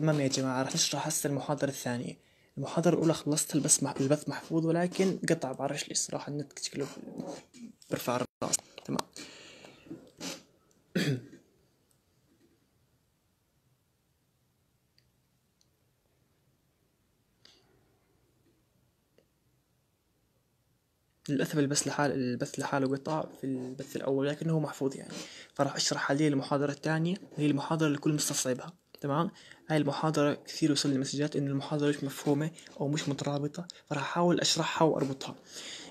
تمام يا جماعة راح نشرح هسه المحاضرة الثانية. المحاضرة الأولى خلصت البث. البث محفوظ ولكن قطع بعرفش ليش صراحة النت شكله برفع الراس. تمام. للأسف البث لحال البث لحاله قطع في البث الأول لكنه محفوظ يعني. فراح أشرح حاليا المحاضرة الثانية هي المحاضرة اللي الكل مستصعبها تمام هاي المحاضرة كثير وصل لي مسجات إنه المحاضرة مش مفهومة أو مش مترابطة فراح أحاول أشرحها وأربطها.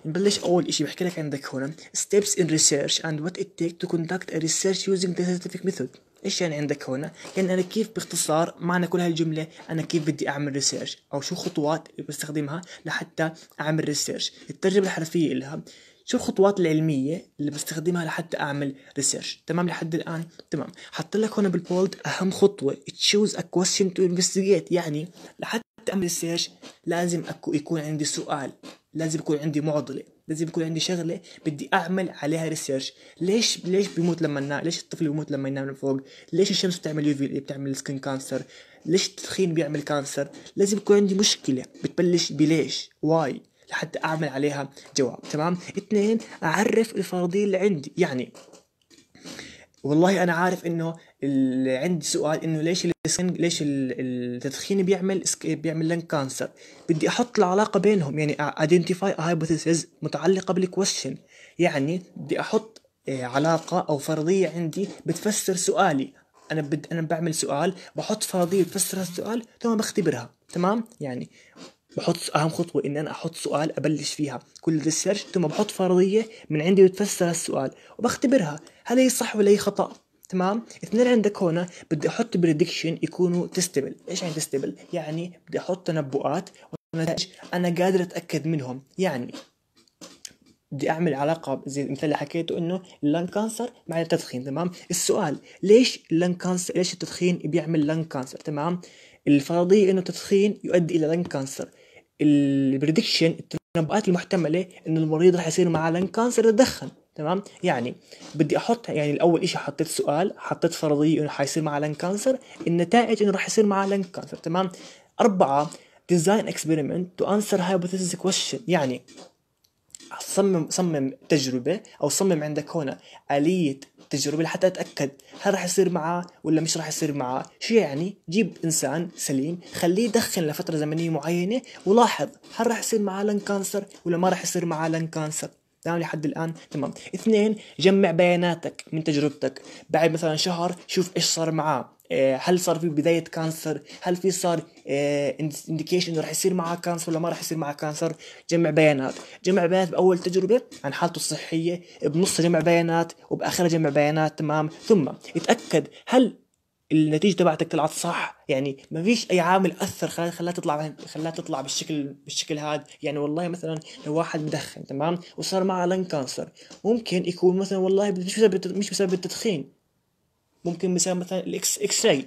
نبلش أول إشي بحكي لك عندك هنا steps in research and what it takes to conduct a research using the scientific method. إيش يعني عندك هنا؟ يعني أنا كيف باختصار معنى كل هالجملة أنا كيف بدي أعمل research أو شو خطوات بستخدمها لحتى أعمل research الترجمة الحرفية لها شو الخطوات العلمية اللي بستخدمها لحتى أعمل research تمام لحد الآن؟ تمام. حط لك هنا بال bold أهم خطوة. choose a question to investigate. يعني لحتى أعمل research لازم أكو يكون عندي سؤال لازم يكون عندي معضلة لازم يكون عندي شغلة بدي أعمل عليها research ليش ليش بيموت لما ينام ليش الطفل بيموت لما ينام من فوق؟ ليش الشمس بتعمل UV بتعمل skin cancer ليش التدخين بيعمل cancer لازم يكون عندي مشكلة. بتبلش بليش؟ why لحتى أعمل عليها جواب تمام؟ اثنين أعرف الفرضيه اللي عندي. يعني والله أنا عارف إنه عندي سؤال إنه ليش ليش التدخين بيعمل بيعمل lung cancer بدي أحط العلاقة بينهم يعني a hypothesis متعلقة بال question يعني بدي أحط آه، علاقة أو فرضية عندي بتفسر سؤالي. أنا بد أنا بعمل سؤال بحط فرضيه بتفسر السؤال ثم بختبرها تمام؟ يعني بحط أهم خطوة إن أنا أحط سؤال أبلش فيها. كل research ثم بحط فرضية من عندي بتفسر السؤال وبختبرها. هل هي صح ولا هي خطأ؟ تمام؟ اثنين عندك هنا بدي أحط prediction يكونوا testable إيش يعني testable يعني بدي أحط تنبؤات ونتائج أنا قادر أتأكد منهم. يعني بدي أعمل علاقة زي المثال اللي حكيته إنه ال lung cancer مع التدخين. تمام؟ السؤال ليش ال lung cancer ليش التدخين بيعمل lung cancer تمام؟ الفرضية إنه التدخين يؤدي إلى lung cancer ال prediction التنبؤات المحتملة انه المريض راح يصير معه lung cancer يتدخن تمام؟ يعني بدي أحط يعني الأول شيء حطيت سؤال حطيت فرضية إنه حيصير معه lung cancer النتائج إنه راح يصير معه lung cancer تمام؟ أربعة design experiment to answer hypothesis question يعني صمم صمم تجربة أو صمم عندك هنا آلية تجربة لحتى أتأكد هل راح يصير معاه ولا مش راح يصير معاه شو يعني؟ جيب إنسان سليم خليه يدخن لفترة زمنية معينة ولاحظ هل راح يصير معاه lung cancer ولا ما راح يصير معاه lung cancer. تمام؟ لحد الآن تمام. اثنين جمع بياناتك من تجربتك. بعد مثلا شهر شوف إيش صار معاه هل صار في بداية cancer؟ هل في صار indication إنه راح يصير معاه cancer ولا ما راح يصير معاه cancer؟ جمع بيانات. جمع بيانات بأول تجربة عن حالته الصحية بنص جمع بيانات وباخرها جمع بيانات تمام؟ ثم اتاكد هل النتيجة تبعتك طلعت صح؟ يعني ما فيش أي عامل أثر خلاها خلاها تطلع خلاها تطلع بالشكل بالشكل هذا. يعني والله مثلا لو واحد مدخن تمام؟ وصار معه lung cancer ممكن يكون مثلا والله مش بسبب مش بسبب التدخين. ممكن بسبب مثلا ال X X-ray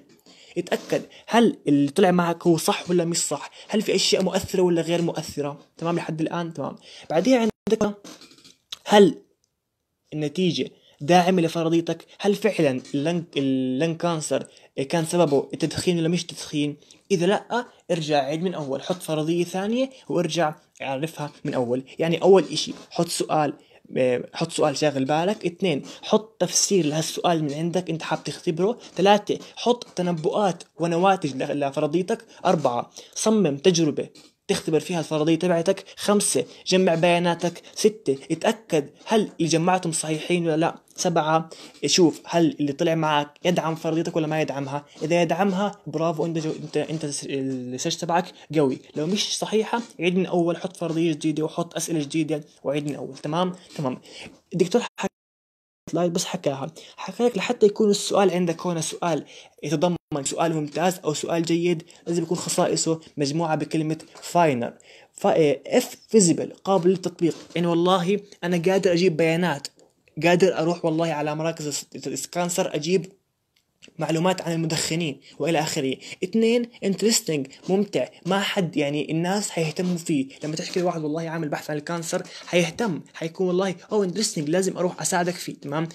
اتاكد هل اللي طلع معك هو صح ولا مش صح؟ هل في أشياء مؤثرة ولا غير مؤثرة؟ تمام لحد الآن؟ تمام. بعدين عندك هل النتيجة داعمة لفرضيتك؟ هل فعلا اللن, اللن كانسر كان سببه التدخين ولا مش تدخين؟ إذا لأ ارجع عيد من أول. حط فرضية ثانية وارجع عرفها من أول. يعني أول إشي حط سؤال. حط سؤال شاغل بالك. اثنين حط تفسير لهالسؤال من عندك انت حاب تختبره. ثلاثة حط تنبؤات ونواتج لفرضيتك. أربعة صمم تجربة تختبر فيها الفرضية تبعتك. خمسة جمع بياناتك. ستة اتأكد هل اللي جمعتهم صحيحين ولا لا. سبعة. شوف هل اللي طلع معك يدعم فرضيتك ولا ما يدعمها؟ إذا يدعمها برافو أنت جو أنت أنت ال research تبعك قوي. لو مش صحيحة عيد من أول حط فرضية جديدة وحط أسئلة جديدة وعيد من أول. تمام؟ تمام. الدكتور slide بس حكاها. حكى لك لحتى يكون السؤال عندك هنا سؤال يتضمن سؤال ممتاز أو سؤال جيد لازم يكون خصائصه مجموعة بكلمة FINER F feasible قابل للتطبيق. يعني والله أنا قادر أجيب بيانات قادر أروح والله على مراكز ال cancer أجيب معلومات عن المدخنين وإلى آخره. اثنين interesting ممتع ما حد يعني الناس حيهتموا فيه. لما تحكي لواحد والله عامل بحث عن ال cancer حيهتم حيكون والله أو interesting لازم أروح أساعدك فيه. تمام؟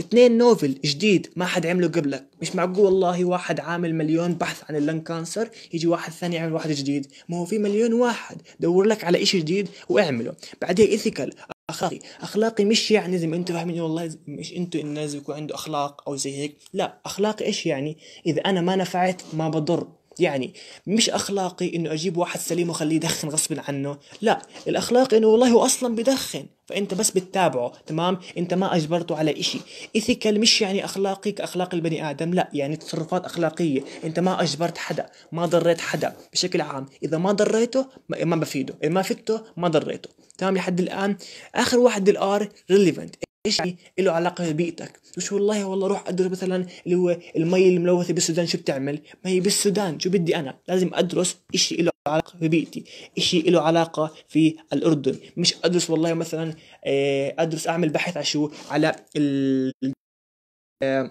اثنين novel جديد ما حد عمله قبلك. مش معقول والله واحد عامل مليون بحث عن ال lung cancer يجي واحد ثاني يعمل واحد جديد. ما هو في مليون واحد دور لك على إشي جديد واعمله. بعدين ethical اخلاقي أخلاقي مش يعني زي ما أنتم فاهمين والله مش أنتم لازم يكون عنده أخلاق أو زي هيك. لا أخلاقي إيش يعني؟ إذا أنا ما نفعت ما بضر. يعني مش أخلاقي إنه أجيب واحد سليم وأخليه يدخن غصب عنه. لا الأخلاق إنه والله هو أصلا بدخن فأنت بس بتتابعه تمام؟ أنت ما أجبرته على إشي. ethical مش يعني اخلاقي كاخلاق البني آدم لا يعني تصرفات أخلاقية. أنت ما أجبرت حدا ما ضريت حدا بشكل عام. إذا ما ضريته ما بفيده. إذا ما فدته ما ضريته. تمام لحد الآن آخر واحد ال R relevant إيش يعني؟ له علاقة ببيئتك مش والله والله روح أدرس مثلا اللي هو المي الملوثة بالسودان شو بتعمل؟ ما هي بالسودان شو بدي أنا؟ لازم أدرس إشي له علاقة ببيئتي إشي له علاقة في الأردن. مش أدرس والله مثلا آه، أدرس أعمل بحث على شو على ال آه،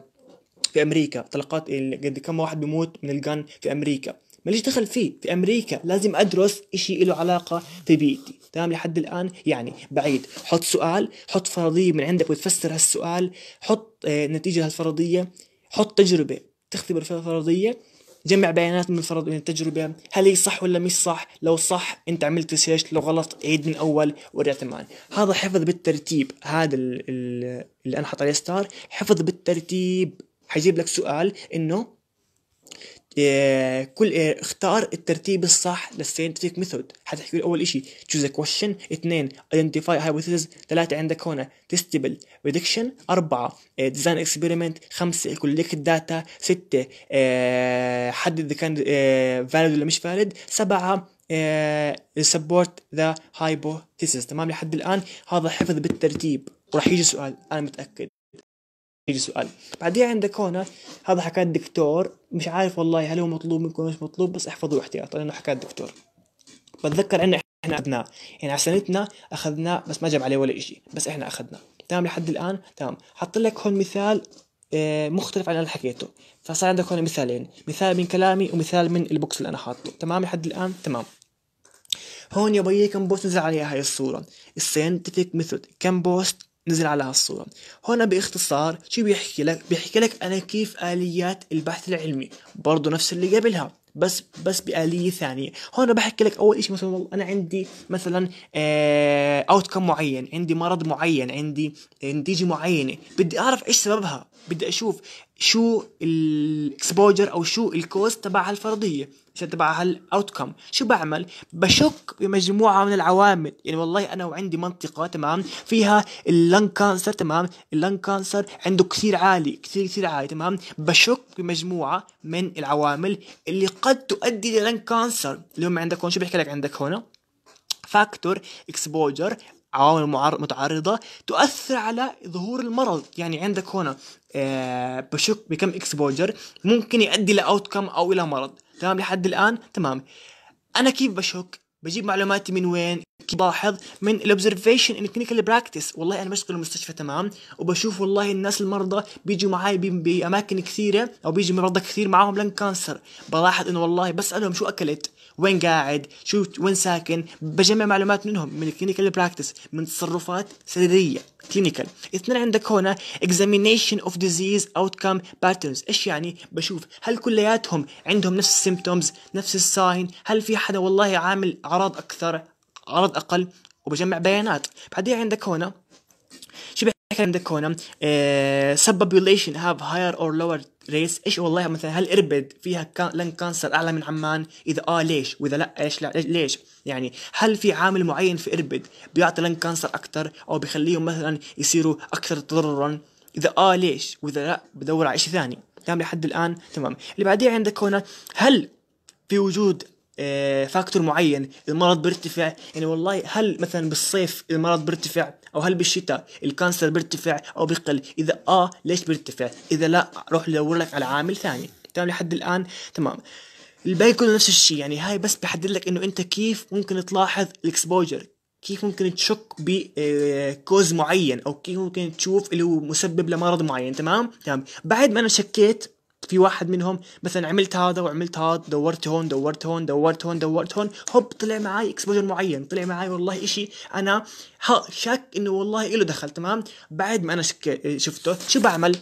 في أمريكا. طلقات قد كم واحد بيموت من الجن في أمريكا. ماليش دخل فيه. في أمريكا لازم أدرس إشي له علاقة في بيئتي تمام؟ لحد الآن يعني بعيد. حط سؤال حط فرضية من عندك وتفسر هالسؤال. حط آه، نتيجة هالفرضية. حط تجربة. تختبر فيها فرضية. جمع بيانات من الفرض من التجربة. هل هي صح ولا مش صح؟ لو صح أنت عملت سيرش لو غلط عيد من أول ورجعت معي هذا حفظ بالترتيب. هذا اللي أنا حط عليه star حفظ بالترتيب. حيجيب لك سؤال إنه كل إيه، اختار الترتيب الصح لل scientific method حتحكي لي أول choose a question. اثنين identify hypothesis. ثلاثة عندك testable. prediction. أربعة design إيه، experiment. خمسة collect ال data ستة إيه، حدد إذا كان valid ولا مش valid. سبعة support the hypothesis. تمام؟ لحد الآن هذا حفظ بالترتيب. وراح يجي سؤال. أنا متأكد. يجي سؤال. بعدين عندك هنا هذا حكى الدكتور مش عارف والله هل هو مطلوب منكم مش مطلوب بس احفظوه احتياطا لأنه حكى الدكتور. بتذكر عنا إحنا أخذناه. يعني على سنتنا أخذناه بس ما جاب عليه ولا شيء بس إحنا أخذناه. تمام؟ لحد الآن تمام. حط لك هون مثال آه، مختلف عن اللي حكيته. فصار عندك هون مثالين. مثال من كلامي ومثال من البوكس اللي أنا حاطه. تمام؟ لحد الآن تمام. هون يا بيي كم post نزل عليها هاي الصورة. ال scientific method كم post نزل على هالصورة هنا باختصار شو بيحكي لك؟ بيحكي لك أنا كيف آليات البحث العلمي. برضو نفس اللي قبلها بس بس بآلية ثانية. هون بحكي لك أول شيء مثلا والله أنا عندي مثلا outcome آه، معين عندي مرض معين عندي نتيجة معينة. بدي أعرف إيش سببها. بدي أشوف شو ال exposure أو شو ال cause تبع هالفرضيه عشان تبع هال outcome شو بعمل؟ بشك بمجموعة من العوامل. يعني والله أنا وعندي منطقة تمام؟ فيها ال lung cancer تمام؟ ال lung cancer عنده كثير عالي كثير كثير عالي تمام؟ بشك بمجموعة من العوامل اللي قد تؤدي لل lung cancer اللي هم عندك هون شو بيحكي لك عندك هون؟ factor exposure عوامل متعارضة تؤثر على ظهور المرض. يعني عندك هنا آه بشك بكم exposure ممكن يؤدي ل outcome أو إلى مرض. تمام لحد الآن؟ تمام. أنا كيف بشك؟ بجيب معلوماتي من وين؟ كيف بلاحظ من ال observation in clinical practice والله أنا بشتغل المستشفى تمام. وبشوف والله الناس المرضى بيجوا معي بأماكن كثيرة أو بيجي مرضى كثير معاهم lung cancer بلاحظ إنه والله بسألهم شو أكلت؟ وين قاعد شو وين ساكن بجمع معلومات منهم من ال clinical practice من تصرفات سريرية clinical اثنين عندك هنا examination of disease outcome patterns. إيش يعني؟ بشوف هل كلياتهم عندهم نفس ال symptoms نفس ال sign؟ هل في حدا والله عامل أعراض أكثر أعراض أقل؟ وبجمع بيانات. بعدين عندك هنا شو عندك هنا subpopulation have higher or lower risk إيش والله مثلا هل إربد فيها lung cancer أعلى من عمان؟ إذا آه ليش؟ وإذا لا إيش لا ليش؟ يعني هل في عامل معين في إربد بيعطي lung cancer أكثر أو بيخليهم مثلا يصيروا أكثر تضررا؟ إذا آه ليش؟ وإذا لا بدور على شيء ثاني. تمام لحد الآن تمام. اللي بعديه عندك هنا هل في وجود factor معين المرض بيرتفع. يعني والله هل مثلا بالصيف المرض بيرتفع؟ أو هل بالشتاء ال cancer بيرتفع؟ أو بيقل؟ إذا آه ليش بيرتفع؟ إذا لا روح دور لك على عامل ثاني. تمام لحد الآن تمام. الباقي كله نفس الشيء. يعني هاي بس بحدد لك إنه أنت كيف ممكن تلاحظ ال exposure. كيف ممكن تشك ب cause معين؟ أو كيف ممكن تشوف اللي هو مسبب لمرض معين؟ تمام؟ تمام. بعد ما أنا شكيت في واحد منهم مثلا عملت هذا وعملت هذا دورت هون دورت هون دورت هون دورت هون هوب طلع معي exposure معين طلع معي والله إشي أنا ها شك إنه والله له دخل تمام؟ بعد ما أنا شك... شفته شو بعمل؟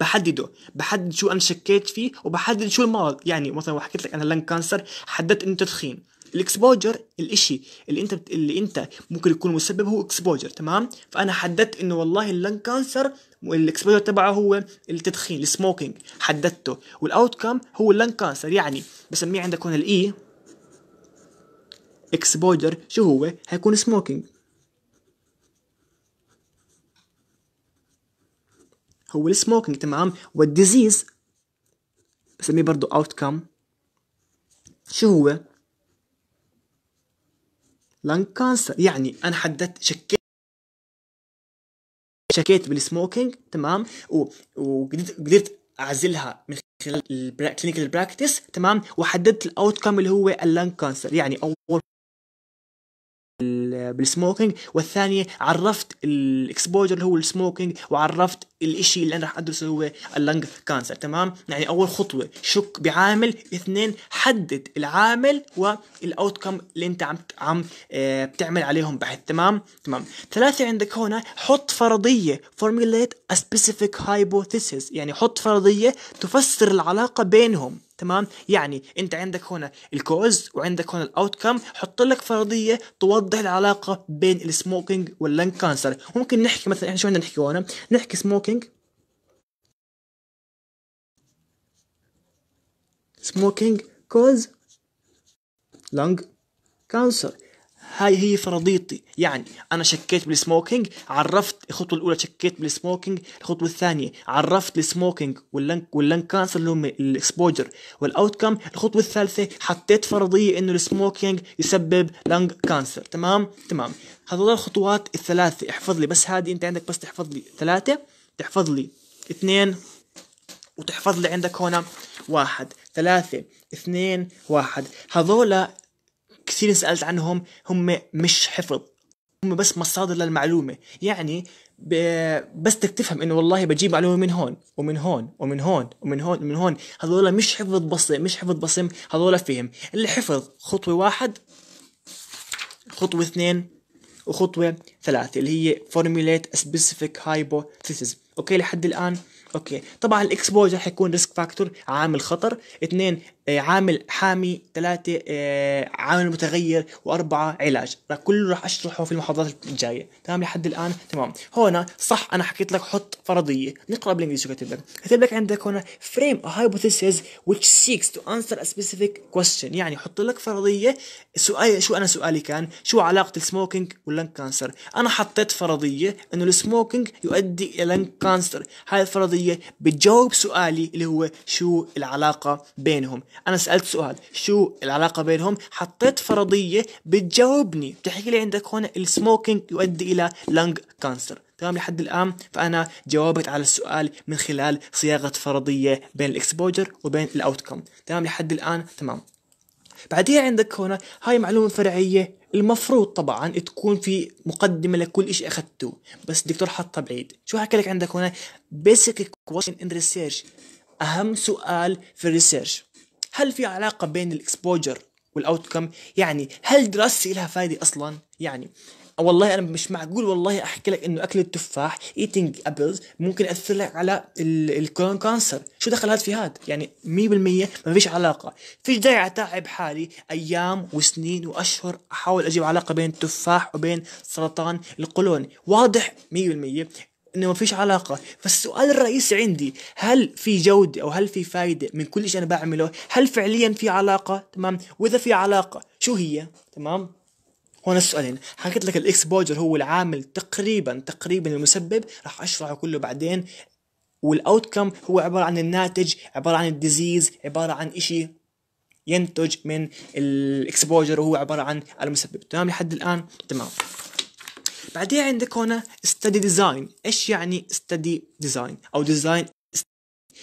بحدده بحدد شو أنا شكيت فيه وبحدد شو المرض. يعني مثلا حكيت لك أنا lung cancer حددت إنه تدخين. ال exposure الاشي اللي انت بت... اللي انت ممكن يكون مسبب هو exposure تمام؟ فأنا حددت إنه والله ال lung cancer وال exposure تبعه هو التدخين ال smoking حددته. وال outcome هو ال lung cancer يعني بسميه عندك هنا ال E exposure شو هو؟ هيكون smoking. هو ال smoking تمام؟ وال disease بسميه برضو outcome شو هو؟ lung cancer يعني أنا حددت شكيت شكيت بال smoking تمام؟ وقدرت قدرت أعزلها من خلال ال clinical practice تمام؟ وحددت ال outcome اللي هو ال lung cancer يعني أول بال smoking والثانية عرفت ال exposure اللي هو ال smoking وعرفت الإشي اللي أنا راح أدرسه هو ال lung cancer تمام؟ يعني أول خطوة شك بعامل اثنين حدد العامل وال outcome اللي أنت عم عم آه بتعمل عليهم بحث تمام؟ تمام. ثلاثة عندك هنا حط فرضية formulate a specific hypothesis يعني حط فرضية تفسر العلاقة بينهم تمام؟ يعني أنت عندك هنا ال cause وعندك هنا ال outcome حط لك فرضية توضح العلاقة بين ال smoking وال lung cancer ممكن نحكي مثلا إحنا شو بدنا نحكي هنا نحكي smoking smoking cause lung cancer هاي هي فرضيتي. يعني أنا شكيت بال smoking عرفت الخطوة الأولى شكيت بال smoking الخطوة الثانية عرفت ال smoking وال lung وال lung cancer اللي هم ال exposure وال outcome الخطوة الثالثة حطيت فرضية إنه ال smoking يسبب lung cancer تمام؟ تمام. هذول الخطوات الثلاثة. احفظ لي. بس هذه أنت عندك بس تحفظ لي. ثلاثة. تحفظ لي. اثنين. وتحفظ لي عندك هنا. واحد ثلاثة اثنين واحد. هذولا كثير سألت عنهم هم مش حفظ هم بس مصادر للمعلومة. يعني بس بدك تفهم إنه والله بجيب معلومة من هون ومن هون ومن هون ومن هون ومن هون. هذول مش حفظ بصم مش حفظ بصم هذول فهم. اللي حفظ خطوة واحد خطوة اثنين وخطوة ثلاثة اللي هي formulate specific hypothesis. okay لحد الآن okay. طبعا ال exposure حيكون risk factor عامل خطر. اثنين عامل حامي ثلاثة آه، عامل متغير وأربعة علاج. كله راح أشرحه في المحاضرات الجاية. تمام؟ لحد الآن تمام. هنا صح أنا حكيت لك حط فرضية. نقرأ بالإنجليزي شو كاتب لك. كاتب لك عندك هنا frame a hypothesis which seeks to answer a specific question. يعني حط لك فرضية. سؤال شو أنا سؤالي كان؟ شو علاقة ال smoking وال lung cancer؟ أنا حطيت فرضية إنه ال smoking يؤدي إلى lung cancer. هاي الفرضية بتجاوب سؤالي اللي هو شو العلاقة بينهم. أنا سألت سؤال شو العلاقة بينهم؟ حطيت فرضية بتجاوبني. بتحكي لي عندك هون ال smoking يؤدي إلى lung cancer تمام؟ لحد الآن فأنا جاوبت على السؤال من خلال صياغة فرضية بين ال exposure وبين ال outcome تمام؟ لحد الآن تمام. بعدين عندك هنا هاي معلومة فرعية. المفروض طبعا تكون في مقدمة لكل إشي أخذته بس الدكتور حطها بعيد. شو حكى لك عندك هنا basic question in research. أهم سؤال في ال research هل في علاقة بين ال exposure وال outcome يعني هل دراستي لها فايدة أصلا؟ يعني والله أنا مش معقول والله أحكي لك إنه أكل التفاح eating apples ممكن يأثر لك على ال colon cancer شو دخل هذا في هذا؟ يعني 100% ما فيش علاقة. فيش داعي أتعب حالي أيام وسنين وأشهر أحاول أجيب علاقة بين التفاح وبين سرطان القولون. واضح 100% إنه ما فيش علاقة. فالسؤال الرئيسي عندي هل في جودة أو هل في فايدة من كل شيء أنا بعمله؟ هل فعليا في علاقة؟ تمام. وإذا في علاقة شو هي؟ تمام. هون السؤالين. حكيت لك الإكسبوجر هو العامل تقريبا تقريبا المسبب. راح أشرحه كله بعدين. وال outcome هو عبارة عن الناتج عبارة عن ال disease عبارة عن إشي ينتج من ال exposure وهو عبارة عن المسبب. تمام لحد الآن؟ تمام. بعدين عندك هنا study design إيش يعني study design أو design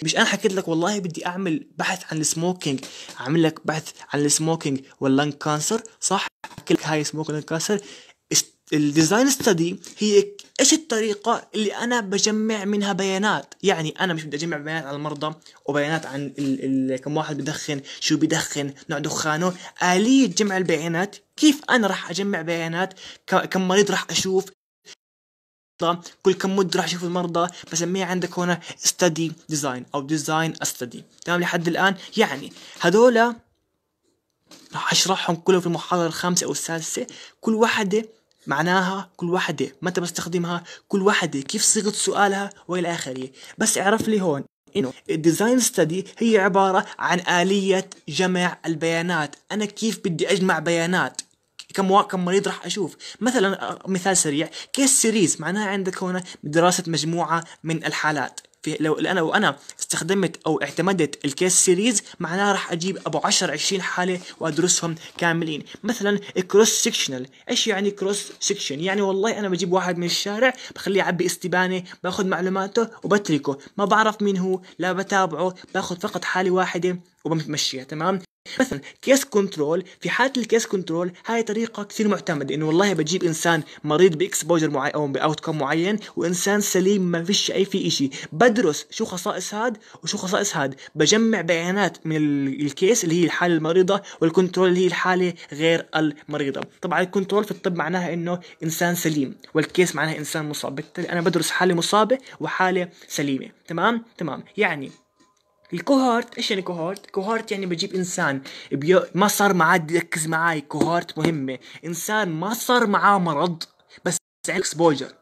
مش أنا حكيت لك والله بدي أعمل بحث عن ال smoking أعمل لك بحث عن ال smoking وال lung cancer صح؟ أحكي لك هاي smoking cancer ال design study هي إيش الطريقة اللي أنا بجمع منها بيانات؟ يعني أنا مش بدي أجمع بيانات عن المرضى وبيانات عن ال ال كم واحد بدخن شو بدخن نوع دخانه. آلية جمع البيانات كيف أنا راح أجمع بيانات؟ كم مريض راح أشوف كل كم مدة راح أشوف المرضى؟ بسميها عندك هنا study design أو design study تمام؟ لحد الآن. يعني هذولا راح أشرحهم كلهم في المحاضرة الخامسة أو السادسة. كل واحدة معناها كل واحدة متى بستخدمها كل واحدة كيف صيغة سؤالها وإلى آخره. بس اعرف لي هون إنه ال design study هي عبارة عن آلية جمع البيانات. أنا كيف بدي أجمع بيانات؟ كم كم مريض راح أشوف؟ مثلا مثال سريع case series معناها عندك هنا دراسة مجموعة من الحالات. في لو أنا وأنا استخدمت أو اعتمدت ال case series معناها راح أجيب أبو 10 20 حالة وأدرسهم كاملين. مثلا cross sectional إيش يعني cross section يعني والله أنا بجيب واحد من الشارع بخليه يعبي استبانة باخذ معلوماته وبتركه. ما بعرف مين هو لا بتابعه باخذ فقط حالة واحدة وبمشيها تمام؟ مثلا case control في حالة ال case control هاي طريقة كثير معتمدة إنه والله بجيب إنسان مريض ب exposure معين أو ب outcome معين وإنسان سليم ما فيش أي في شيء بدرس شو خصائص هاد وشو خصائص هاد. بجمع بيانات من ال case اللي هي الحالة المريضة وال control اللي هي الحالة غير المريضة. طبعا ال control في الطب معناها إنه إنسان سليم وال case معناها إنسان مصاب. بالتالي أنا بدرس حالة مصابة وحالة سليمة. تمام؟ تمام. يعني ال cohort إيش يعني cohort؟ cohort يعني بجيب إنسان بيو ما صار معاه ركز معاي. cohort مهمة. إنسان ما صار معاه مرض بس exposure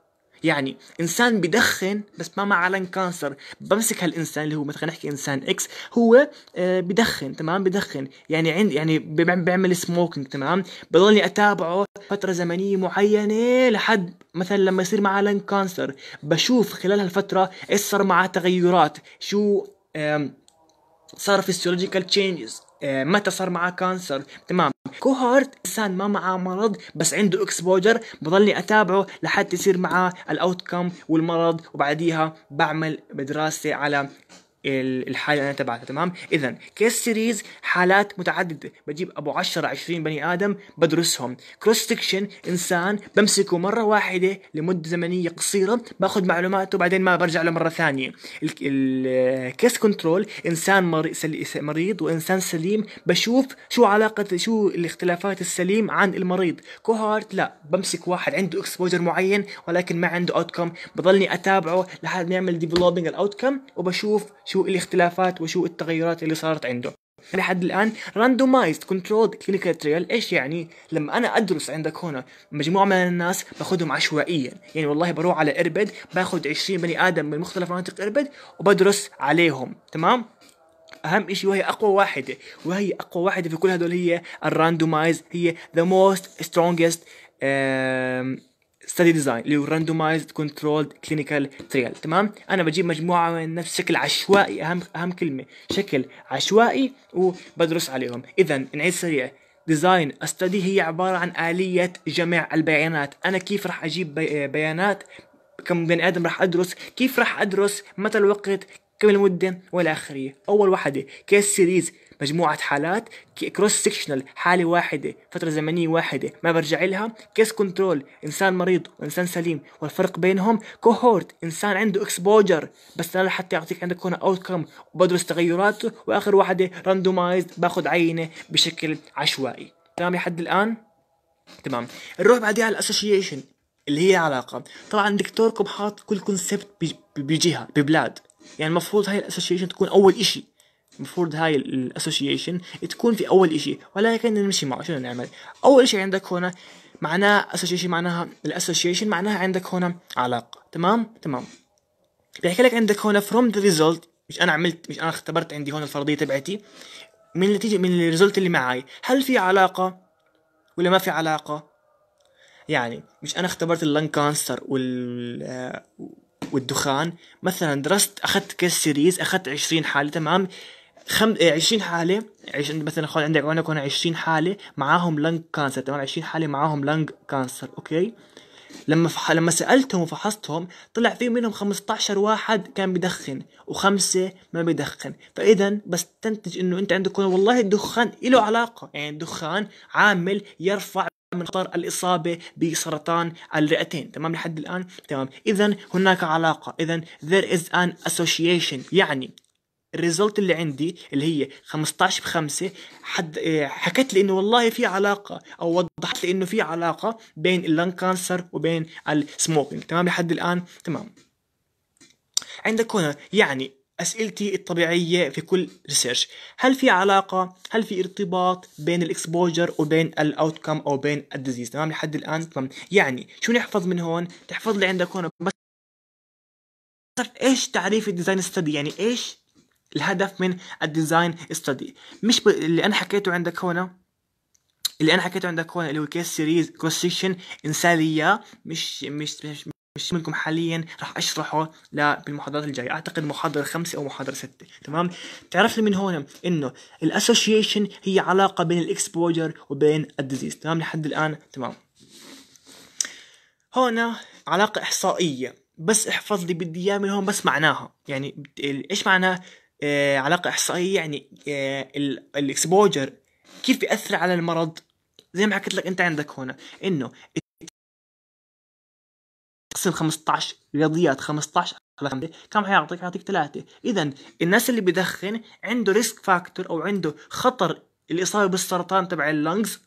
يعني إنسان بدخن بس ما معه lung cancer. بمسك هالإنسان اللي هو مثلا نحكي إنسان X هو آه بدخن تمام؟ بدخن. يعني عند يعني بيعمل smoking تمام؟ بضلني أتابعه فترة زمنية معينة لحد مثلا لما يصير معه lung cancer. بشوف خلال هالفترة إيش صار معاه تغيرات. شو صار physiological changes متى صار معاه cancer تمام. cohort إنسان ما معاه مرض بس عنده exposure بضلني أتابعه لحد يصير معاه ال outcome والمرض وبعديها بعمل دراسه على الحاله اللي أنا تبعتها تمام؟ اذا case series حالات متعددة. بجيب أبو 10 20 بني آدم بدرسهم. cross section إنسان بمسكه مرة واحدة لمدة زمنية قصيرة باخذ معلوماته بعدين ما برجع له مرة ثانية. ال case control إنسان مريض وإنسان سليم. بشوف شو علاقة شو الاختلافات السليم عن المريض. cohort لا بمسك واحد عنده exposure معين ولكن ما عنده outcome بضلني أتابعه لحد ما يعمل developing ال outcome وبشوف شو الاختلافات وشو التغيرات اللي صارت عنده. لحد الآن randomized controlled clinical trial إيش يعني؟ لما أنا أدرس عندك هنا مجموعة من الناس باخذهم عشوائيا. يعني والله بروح على إربد باخذ 20 بني آدم من مختلف مناطق إربد وبدرس عليهم. تمام؟ أهم شيء وهي أقوى واحدة. وهي أقوى واحدة في كل هدول هي ال randomized هي the most strongest study design اللي هو randomized controlled clinical trial تمام؟ أنا بجيب مجموعة من الناس بشكل عشوائي أهم أهم كلمة شكل عشوائي وبدرس عليهم. اذا نعيد سريع. design study هي عبارة عن آلية جمع البيانات. أنا كيف راح أجيب بي بيانات؟ كم بني آدم راح أدرس؟ كيف راح أدرس؟ متى الوقت؟ كم المده والى اخره أول واحدة case series مجموعة حالات cross sectional حالة واحدة فترة زمنية واحدة. ما برجع لها case control إنسان مريض وإنسان سليم. والفرق بينهم cohort إنسان عنده exposure بس أنا لحتى يعطيك عندك هنا outcome وبدرس تغيراته وآخر واحدة randomized باخذ عينة بشكل عشوائي. تمام لحد الآن؟ تمام. نروح بعدين على ال association اللي هي علاقة. طبعا دكتوركم حاط كل concept بجهة ببلاد. يعني المفروض هاي ال association تكون أول إشي. المفروض هاي ال association تكون في أول إشي ولكن نمشي معه. شنو نعمل؟ أول إشي عندك هنا معناه association معناها ال association معناها عندك هنا علاقة. تمام؟ تمام. بيحكي لك عندك هنا from the result مش أنا عملت مش أنا اختبرت عندي هون الفرضية تبعتي. من النتيجة من ال result اللي معي هل في علاقة ولا ما في علاقة؟ يعني مش أنا اختبرت ال lung cancer وال آه، والدخان. مثلا درست أخذت case series أخذت 20 حالة تمام؟ خم... 20 حالة عش... مثلا خل عندك عندك هنا 20 حالة معاهم lung cancer تمام؟ 20 حالة معاهم lung cancer okay؟ لما فح... لما سألتهم وفحصتهم طلع في منهم 15 واحد كان بدخن وخمسة ما بدخن فإذا بس تنتج إنه أنت عندك والله الدخان له علاقة. يعني الدخان عامل يرفع من خطر الإصابة بسرطان الرئتين. تمام؟ لحد الآن تمام. إذا هناك علاقة. إذا there is an association. يعني ال result اللي عندي اللي هي 15 ب 5 حد آه، حكت لي إنه والله في علاقة أو وضحت لي إنه في علاقة بين ال lung cancer وبين ال smoking تمام لحد الآن؟ تمام. عندك هنا يعني أسئلتي الطبيعية في كل research هل في علاقة؟ هل في ارتباط بين ال exposure وبين ال outcome أو بين ال disease تمام لحد الآن؟ تمام. يعني شو نحفظ من هون؟ تحفظ لي عندك هون بس إيش تعريف ال design study يعني إيش الهدف من ال design study مش ب... اللي أنا حكيته عندك هنا اللي أنا حكيته عندك هون اللي هو case series cross انساليه مش مش مش مش منكم حاليا راح أشرحه بالمحاضرات الجاية. أعتقد محاضرة خمسة أو محاضرة ستة. تمام؟ تعرف لي من هون إنه ال association هي علاقة بين ال exposure وبين ال disease تمام؟ لحد الآن. تمام. هنا علاقة إحصائية. بس احفظ لي بدي اياه من هون بس معناها. يعني إيش معناه علاقه إحصائية يعني آه ال exposure كيف بيأثر على المرض؟ زي ما حكيت لك أنت عندك هنا إنه تقسم 15 رياضيات 15 على 5 كم حيعطيك؟ حيعطيك 3 اذا الناس اللي بدخن عنده risk factor أو عنده خطر الإصابة بالسرطان تبع ال lungs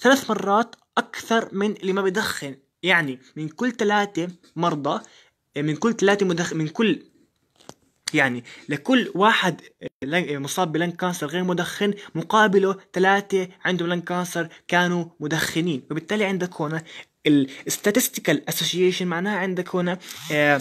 ثلاث مرات أكثر من اللي ما بدخن. يعني من كل ثلاثة مرضى من كل ثلاثة مدخن من كل يعني لكل واحد مصاب ب lung cancer غير مدخن مقابله ثلاثة عندهم lung cancer كانوا مدخنين. وبالتالي عندك هنا ال statistical association معناها عندك هنا آه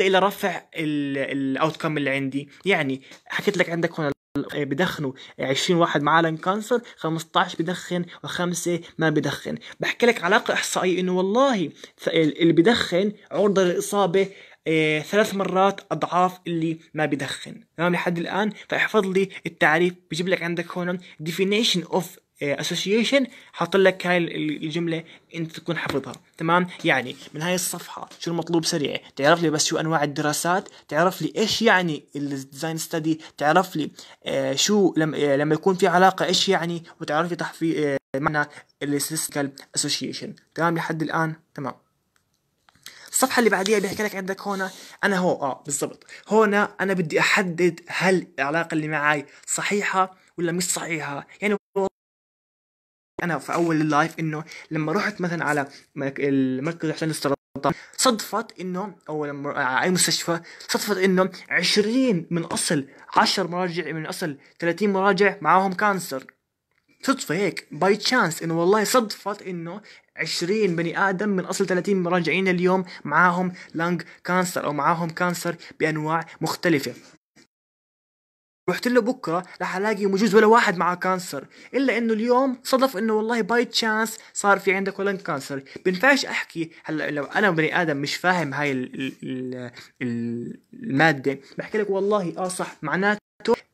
إلى رفع ال outcome اللي عندي. يعني حكيت لك عندك هنا بدخنوا 20 واحد معاه lung cancer 15 بدخن وخمسة ما بدخن. بحكي لك علاقة إحصائية إنه والله اللي بدخن عرضة للإصابة إيه ثلاث مرات أضعاف اللي ما بدخن تمام؟ لحد الآن. فاحفظ لي التعريف. بجيب لك عندك هون definition of association حاط لك هاي الجملة أنت تكون حافظها. تمام؟ يعني من هاي الصفحة شو المطلوب سريع؟ تعرف لي بس شو أنواع الدراسات؟ تعرف لي إيش يعني ال design study تعرف لي آه شو لما آه لما يكون في علاقة إيش يعني؟ وتعرف لي تحفي معنى ال statistical association تمام؟ لحد الآن. تمام؟ الصفحة اللي بعديها بيحكي لك عندك هنا أنا هو آه بالضبط. هنا أنا بدي أحدد هل العلاقة اللي معي صحيحة ولا مش صحيحة. يعني أنا في أول اللايف إنه لما رحت مثلا على المركز عشان السرطان صدفت إنه أو لما أي مستشفى صدفت إنه 20 من أصل 10 مراجع من أصل 30 مراجع معاهم cancer. صدفة هيك by chance إنه والله صدفت إنه 20 بني آدم من أصل 30 مراجعين اليوم معاهم lung cancer أو معاهم cancer بأنواع مختلفة. رحت له بكرة رح ألاقي موجود ولا واحد معه cancer إلا إنه اليوم صدف إنه والله by chance صار في عندك ولا cancer. بينفعش أحكي هلأ لو أنا بني آدم مش فاهم هاي ال ال ال المادة بحكي لك والله آه صح معناته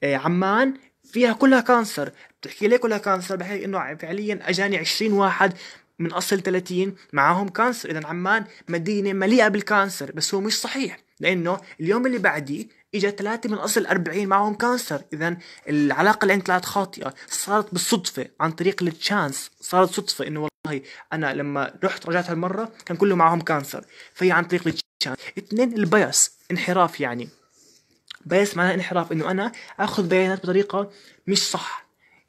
عمان فيها كلها cancer. بتحكي ليه كلها cancer؟ بحكي إنه فعليا أجاني 20 واحد من أصل 30 معاهم cancer. اذا عمان مدينة مليئة بال cancer بس هو مش صحيح لأنه اليوم اللي بعدي اجى ثلاثة من أصل 40 معهم cancer. اذا العلاقة اللي عندي طلعت خاطئة. صارت بالصدفة عن طريق ال chance صارت صدفة إنه والله أنا لما رحت رجعت هالمرة كان كله معهم cancer. فهي عن طريق ال chance. اثنين ال bias انحراف يعني. bias معناه انحراف إنه أنا آخذ بيانات بطريقة مش صح.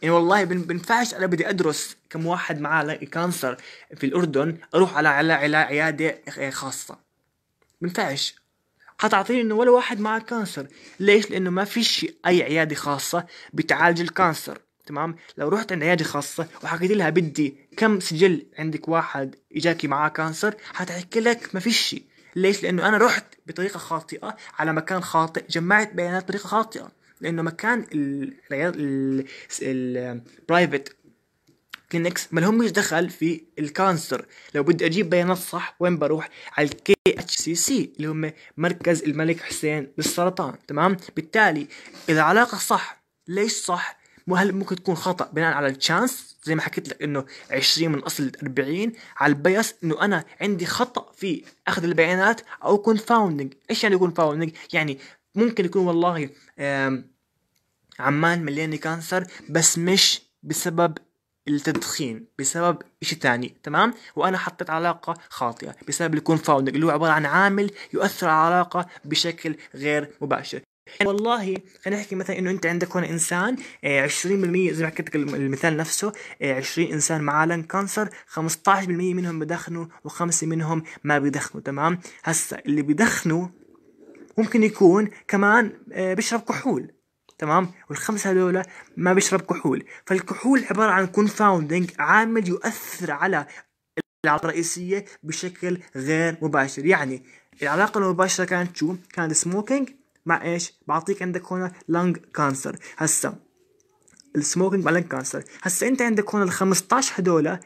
يعني والله بنفعش أنا بدي أدرس كم واحد معاه cancer في الأردن أروح على على عيادة خاصة. بنفعش. حتعطيني إنه ولا واحد معه cancer. ليش؟ لأنه ما فيش أي عيادة خاصة بتعالج ال cancer تمام؟ لو رحت عند عيادة خاصة وحكيت لها بدي كم سجل عندك واحد إجاكي معاه cancer حتحكي لك ما فيش ليش؟ لأنه أنا رحت بطريقة خاطئة على مكان خاطئ جمعت بيانات بطريقة خاطئة. لأنه مكان ال private clinics ما لهمش دخل في ال cancer لو بدي أجيب بيانات صح وين بروح؟ على ال KHCC اللي هم مركز الملك حسين للسرطان تمام؟ بالتالي إذا علاقة صح ليش صح؟ مو هل ممكن تكون خطأ؟ بناء على ال chance زي ما حكيت لك إنه 20 من أصل 40 على ال bias إنه أنا عندي خطأ في أخذ البيانات أو confounding إيش يعني confounding يعني ممكن يكون والله عمان مليانة cancer بس مش بسبب التدخين بسبب إشي تاني تمام؟ وأنا حطيت علاقة خاطئة بسبب ال confounding اللي هو عبارة عن عامل يؤثر على العلاقة بشكل غير مباشر. يعني والله خلينا نحكي مثلا إنه أنت عندك هنا إنسان آه، 20% زي ما حكيت المثال نفسه آه، 20 إنسان معاه lung cancer 15% منهم بدخنوا وخمسة منهم ما بيدخنوا تمام؟ هسا اللي بيدخنوا ممكن يكون كمان آه، بيشرب كحول تمام؟ والخمسة هذول ما بيشرب كحول. فالكحول عبارة عن confounding عامل يؤثر على العلاقة الرئيسية بشكل غير مباشر. يعني العلاقة المباشرة كانت شو؟ كانت smoking مع إيش؟ بعطيك عندك هنا lung cancer هسا ال smoking مع lung cancer هسا أنت عندك هنا ال 15 هذول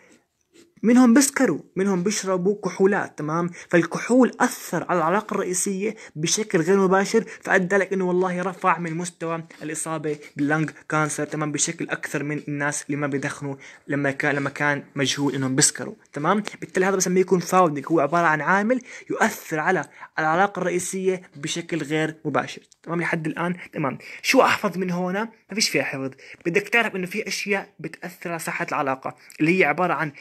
منهم بيسكروا منهم بيشربوا كحولات تمام؟ فالكحول أثر على العلاقة الرئيسية بشكل غير مباشر فأدى لك إنه والله رفع من مستوى الإصابة بال lung cancer تمام؟ بشكل أكثر من الناس اللي ما بيدخنوا لما كان لما كان مجهول إنهم بيسكروا تمام؟ بالتالي هذا بسميه confounding هو عبارة عن عامل يؤثر على العلاقة الرئيسية بشكل غير مباشر تمام؟ لحد الآن تمام؟ شو أحفظ من هنا ما فيش فيها حفظ. بدك تعرف إنه في أشياء بتأثر على صحة العلاقة اللي هي عبارة عن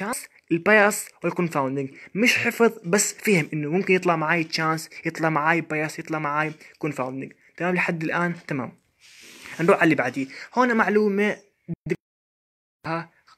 ال chance ال bias وال confounding مش حفظ بس فهم إنه ممكن يطلع معي chance يطلع معي bias يطلع معي confounding تمام؟ لحد الآن تمام. نروح على اللي بعديه. هون معلومة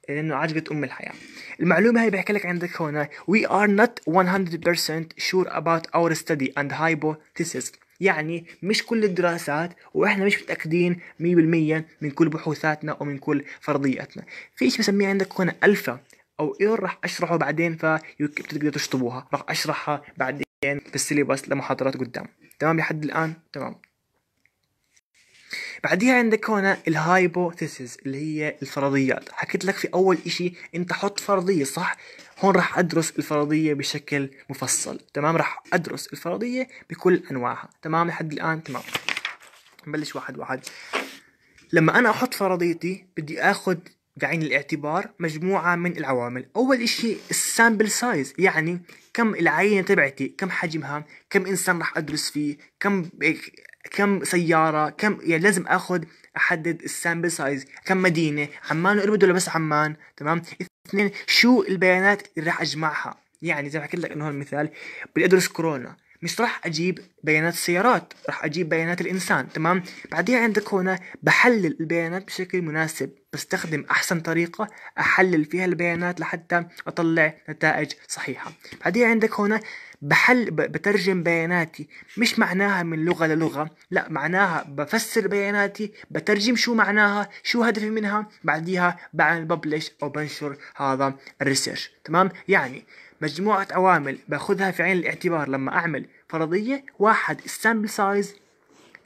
لأنه عجبت أم الحياة. المعلومة هي بحكي لك عندك هنا we are not 100% sure about our study and hypothesis. يعني مش كل الدراسات وإحنا مش متأكدين 100% من كل بحوثاتنا ومن كل فرضياتنا في شيء بسميه عندك هنا ألفا. أو اير راح أشرحه بعدين فتقدروا تشطبوها. راح أشرحها بعدين في السيليبس لمحاضرات قدام. تمام لحد الآن؟ تمام. بعديها عندك هنا ال hypothesis اللي هي الفرضيات. حكيت لك في أول إشي أنت حط فرضية صح؟ هون راح أدرس الفرضية بشكل مفصل. تمام؟ راح أدرس الفرضية بكل أنواعها. تمام لحد الآن؟ تمام. نبلش واحد واحد. لما أنا أحط فرضيتي بدي اخذ بعين الاعتبار مجموعة من العوامل. أول إشي ال sample size يعني كم العينة تبعتي كم حجمها كم إنسان راح أدرس فيه كم كم سيارة كم يعني لازم أخذ أحدد ال sample size. كم مدينة عمان وإربد ولا بس عمان تمام؟ اثنين شو البيانات اللي راح أجمعها؟ يعني زي ما حكيت لك إنه المثال بدي أدرس كورونا. مش راح أجيب بيانات السيارات راح أجيب بيانات الإنسان تمام؟ بعدين عندك هنا بحلل البيانات بشكل مناسب بستخدم أحسن طريقة أحلل فيها البيانات لحتى أطلع نتائج صحيحة. بعدين عندك هنا بحل بترجم بياناتي مش معناها من لغة للغة لا معناها بفسر بياناتي بترجم شو معناها شو هدفي منها بعديها بعمل ببلش أو بنشر هذا ال research تمام؟ يعني مجموعة عوامل باخذها في عين الاعتبار لما أعمل فرضية. واحد ال sample size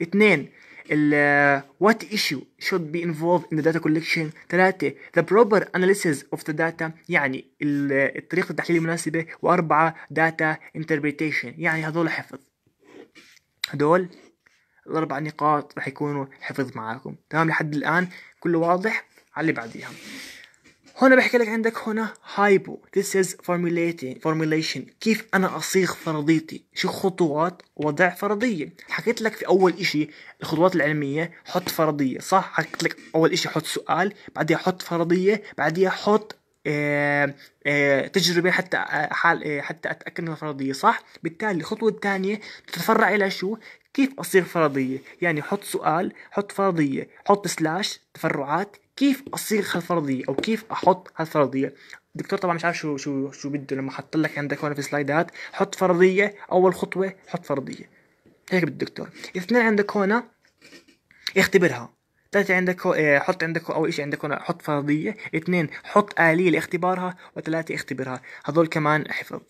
اثنين ال uh, what issue should be involved in the data collection. ثلاثة the proper analysis of the data يعني ال- الطريقة التحليل المناسبة. وأربعة data interpretation. يعني هذول حفظ. هدول الأربع نقاط رح يكونوا حفظ معاكم. تمام؟ لحد الآن كله واضح. على اللي بعديها. هنا بحكي لك عندك هنا هايبو. This is formulating formulation. كيف أنا أصيغ فرضيتي؟ شو خطوات وضع فرضية؟ حكيت لك في أول إشي الخطوات العلمية حط فرضية صح؟ حكيت لك أول إشي حط سؤال بعدها حط فرضية بعدها حط آه آه تجربة حتى آه حال حتى أتأكد من الفرضية صح؟ بالتالي الخطوة الثانية تتفرع إلى شو؟ كيف أصيغ فرضية؟ يعني حط سؤال حط فرضية حط سلاش تفرعات كيف أصيغ هالفرضية أو كيف أحط هالفرضية الدكتور طبعا مش عارف شو شو شو بده. لما حط لك عندك هون في سلايدات حط فرضية أول خطوة حط فرضية. هيك بده الدكتور. اثنين عندك هون اختبرها. ثلاثة عندك آه حط عندك أول شيء عندك هنا حط فرضية. اثنين حط آلية لاختبارها وثلاثة اختبرها. هذول كمان حفظ.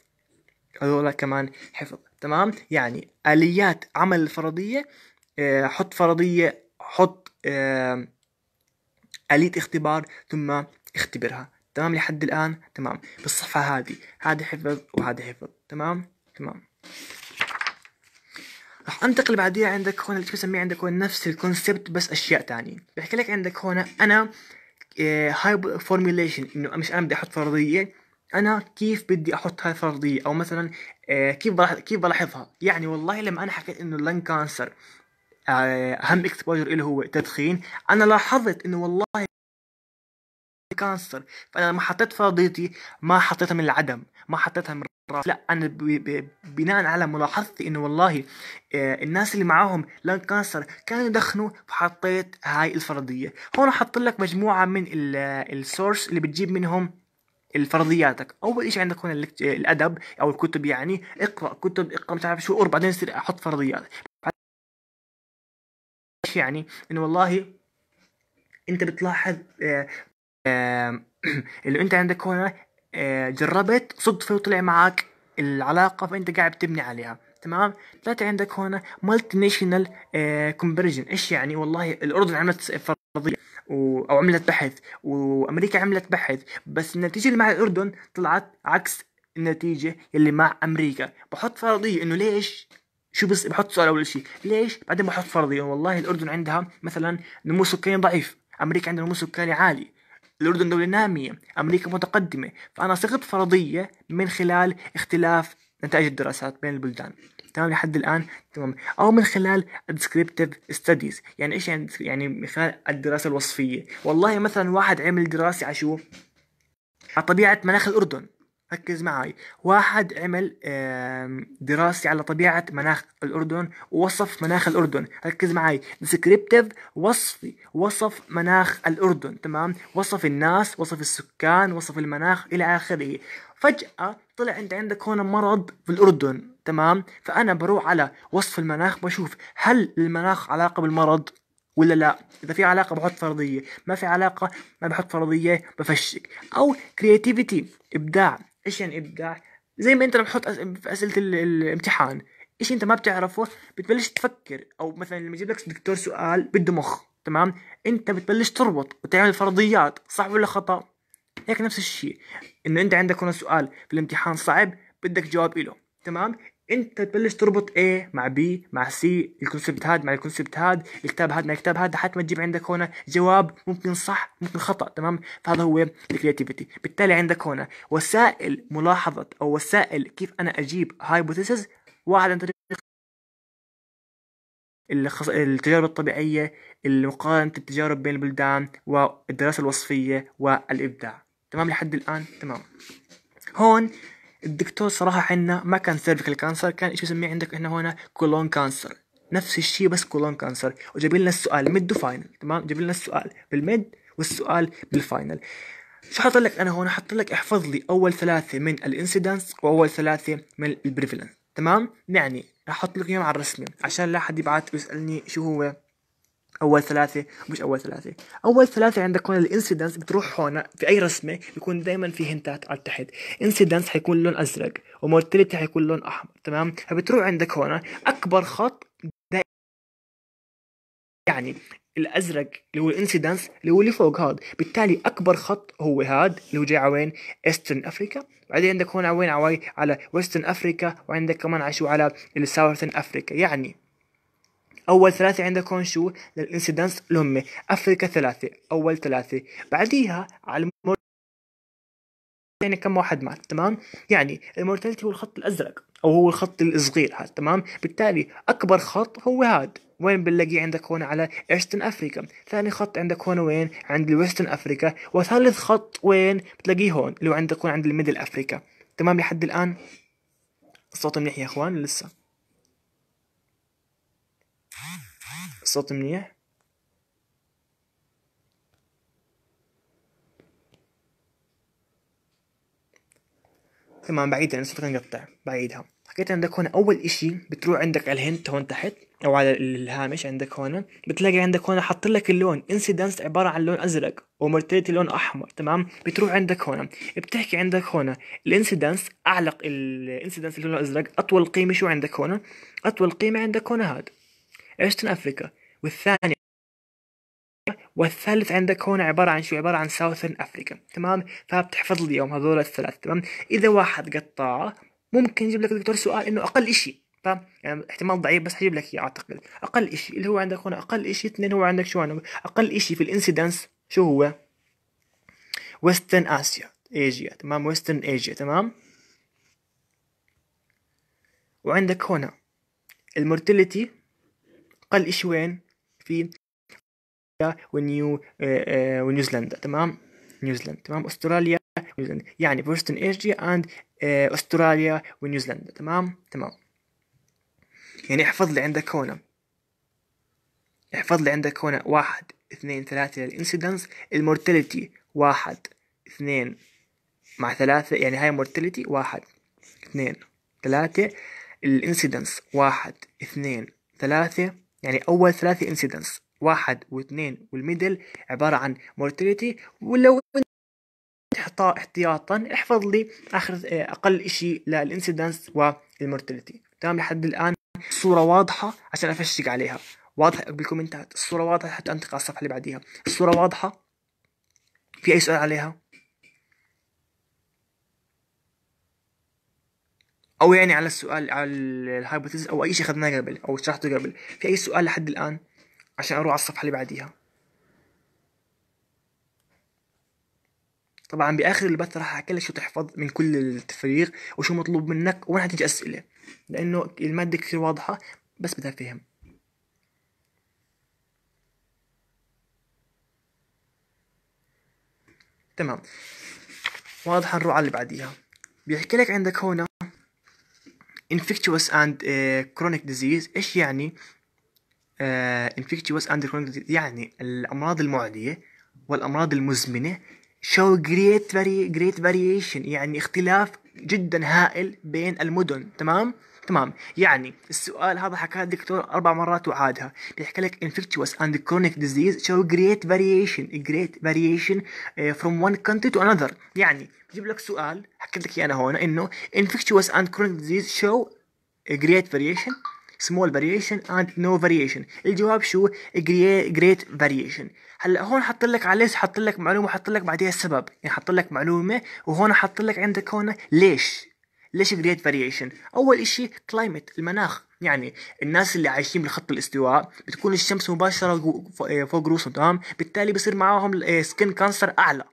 هذول كمان حفظ. تمام؟ يعني آليات عمل الفرضية آه حط فرضية حط آه آلية اختبار ثم اختبرها. تمام؟ لحد الآن تمام. بالصفحة هذه. هذه حفظ وهذا حفظ. تمام؟ تمام. راح انتقل بعديها عندك هون اللي بسميه عندك هون نفس ال concept بس أشياء تانية. بحكي لك عندك هون أنا هاي formulation إنه مش أنا بدي أحط فرضية أنا كيف بدي أحط هاي الفرضية؟ أو مثلا آه، كيف كيف بلاحظها؟ يعني والله لما أنا حكيت إنه ال lung cancer آه، أهم exposure اللي هو تدخين. أنا لاحظت إنه والله cancer فأنا لما حطيت فرضيتي ما حطيتها من العدم ما حطيتها من الراس. لا أنا. بناء على ملاحظتي إنه والله آه الناس اللي معاهم lung cancer كانوا يدخنوا فحطيت هاي الفرضية. هون حط لك مجموعة من ال source اللي بتجيب منهم الفرضياتك. أول شيء عندك هون الأدب أو الكتب يعني. اقرأ كتب اقرأ مش عارف شو بعدين يصير أحط فرضيات. يعني؟ إنه والله أنت بتلاحظ آه اللي أنت عندك هون آه، جربت صدفة وطلع معك العلاقة فأنت قاعد تبني عليها تمام؟ ثلاثة عندك هون multinational conversion إيش يعني؟ والله الأردن عملت فرضية و... أو عملت بحث وأمريكا عملت بحث بس النتيجة اللي مع الأردن طلعت عكس النتيجة اللي مع أمريكا. بحط فرضية إنه ليش شو بس بحط سؤال أول شيء ليش بعدين بحط فرضية والله الأردن عندها مثلا نمو سكاني ضعيف أمريكا عندها نمو سكاني عالي الأردن دولة نامية أمريكا متقدمة فأنا صغت فرضية من خلال اختلاف نتائج الدراسات بين البلدان. تمام؟ لحد الآن تمام. أو من خلال descriptive studies يعني إيش يعني يعني من خلال الدراسة الوصفية. والله مثلا واحد عمل دراسة على شو على طبيعة مناخ الأردن. ركز معي واحد عمل دراسة على طبيعة مناخ الأردن ووصف مناخ الأردن. ركز معي ديسكريبتيف وصفي وصف مناخ الأردن تمام؟ وصف الناس وصف السكان وصف المناخ إلى آخره. فجأة طلع انت عندك هون مرض في الأردن تمام؟ فأنا بروح على وصف المناخ بشوف هل المناخ علاقة بالمرض ولا لا؟ إذا في علاقة بحط فرضية. ما في علاقة ما بحط فرضية بفشك. أو كرياتيفيتي إبداع. إيش يعني ابداع زي ما أنت لما تحط في أسئلة الامتحان إيش أنت ما بتعرفه بتبلش تفكر أو مثلا لما يجيب لك دكتور سؤال بده مخ تمام؟ أنت بتبلش تربط وتعمل فرضيات صح ولا خطأ؟ هيك نفس الشيء إنه أنت عندك هنا سؤال في الامتحان صعب بدك جواب له تمام؟ انت تبلش تربط A مع B مع C ال concept هذا مع ال concept هذا الكتاب هذا مع الكتاب هذا حتى ما تجيب عندك هنا جواب ممكن صح ممكن خطأ تمام؟ فهذا هو ال creativity بالتالي عندك هنا وسائل ملاحظة أو وسائل كيف أنا أجيب hypothesis واحد عن طريق التجارب الطبيعية مقارنة التجارب بين البلدان والدراسة الوصفية والإبداع. تمام لحد الآن؟ تمام. هون الدكتور صراحة عنا ما كان cervical cancer كان إيش بسميه عندك إحنا هنا؟ colon cancer نفس الشيء بس colon cancer وجاب لنا السؤال mid و final تمام؟ جاب لنا السؤال بال mid والسؤال بال final شو حط لك أنا هون؟ حط لك احفظ لي أول ثلاثة من ال incidence وأول ثلاثة من ال prevalence تمام؟ يعني راح أحط لك إياهم على الرسمة عشان لا حد يبعت ويسألني شو هو. أول ثلاثة مش أول ثلاثة. أول ثلاثة عندك هون ال incidence بتروح هون في أي رسمة بيكون دائما في hint ات على تحت incidence حيكون لون أزرق و mortality حيكون لون أحمر تمام؟ فبتروح عندك هون. أكبر خط يعني الأزرق اللي هو ال incidence اللي هو اللي فوق هذا بالتالي أكبر خط هو هذا اللي هو جاي على وين؟ Eastern Africa بعدين عندك هون على وين؟ على Western Africa وعندك كمان على شو على ال Southern Africa يعني أول ثلاثة عندك هون شو؟ لل incidence هم أفريقيا ثلاثة أول ثلاثة. بعديها على المور... يعني كم واحد مات تمام؟ يعني ال mortality هو الخط الأزرق أو هو الخط الصغير هذا تمام؟ بالتالي أكبر خط هو هذا. وين بنلاقيه عندك هون؟ على Eastern Africa. ثاني خط عندك هون وين؟ عند ال Western Africa. وثالث خط وين؟ بتلاقيه هون اللي هو عندك هون عند ال Middle Africa. تمام لحد الآن؟ الصوت منيح يا إخوان؟ لسه. الصوت منيح؟ تمام بعيدها الصوت يقطع بعيدها. حكيت عندك هون أول إشي بتروح عندك على ال hint هون تحت أو على الهامش عندك هون بتلاقي عندك هون حط لك اللون. incidence عبارة عن لون أزرق و mortality لون أحمر تمام؟ بتروح عندك هون. بتحكي عندك هون ال incidence أعلق ال incidence اللي لونه أزرق أطول قيمة شو عندك هون؟ أطول قيمة عندك هون هاد. Eastern Africa والثاني والثالث عندك هون عبارة عن شو؟ عبارة عن Southern Africa تمام؟ فبتحفظ لي يوم هذول الثلاث تمام؟ إذا واحد قطعه ممكن يجيب لك دكتور سؤال إنه أقل إشي ف يعني احتمال ضعيف بس حجيب لك إياه أعتقد. أقل إشي اللي هو عندك هنا أقل إشي اثنين هو عندك شو؟ عندك أقل إشي في ال incidence شو هو؟ Western Asia Asia تمام؟ Western Asia تمام؟ وعندك هنا ال mortality أقل إشي وين؟ في ونيو آه، آه، ونيوزيلندا تمام؟ نيوزيلندا تمام؟ أستراليا ونيوزيلندا يعني Western Asia and أستراليا ونيوزيلندا تمام؟ تمام. يعني احفظ لي عندك هنا. احفظ لي عندك هنا. واحد اثنين ثلاثة لل incidence ال mortality واحد اثنين مع ثلاثة. يعني هاي mortality واحد اثنين ثلاثة. ال incidence واحد اثنين ثلاثة. يعني أول ثلاثة incidence واحد واثنين وال middle عبارة عن mortality ولو احتياطا احفظ لي آخر أقل إشي لل incidence وال mortality تمام؟ لحد الآن الصورة واضحة عشان أفشق عليها. واضحة بال comment ات. الصورة واضحة حتى أنتقل على الصفحة اللي بعديها. الصورة واضحة؟ في أي سؤال عليها؟ أو يعني على السؤال على الهايبوثيسيس أو أي شيء أخذناه قبل أو شرحته قبل. في أي سؤال لحد الآن عشان أروح على الصفحة اللي بعديها؟ طبعا بآخر البث راح أحكي لك شو تحفظ من كل التفريغ وشو مطلوب منك وين حتيجي أسئلة لأنه المادة كثير واضحة بس بدها فهم. تمام. واضح نروح على اللي بعديها. بيحكي لك عندك هون infectious and uh, chronic disease إيش يعني uh, infectious and chronic disease يعني الامراض المعديه والامراض المزمنه show great very great variation يعني اختلاف جدا هائل بين المدن تمام تمام يعني السؤال هذا حكاه الدكتور أربع مرات وعادها بيحكي لك infectious and chronic disease show great variation great variation uh, from one country to another يعني بجيب لك سؤال حكيت لك أنا هون إنه infectious and chronic disease show great variation small variation and no variation. الجواب شو؟ great variation. هلأ هون حط لك عليه حط لك معلومة حط لك بعديها السبب. يعني حط لك معلومة وهون حط لك عندك هون ليش؟ ليش great variation أول إشي climate المناخ. يعني الناس اللي عايشين بالخط الاستواء بتكون الشمس مباشرة فوق رؤوسهم تمام؟ بالتالي بصير معاهم skin cancer أعلى.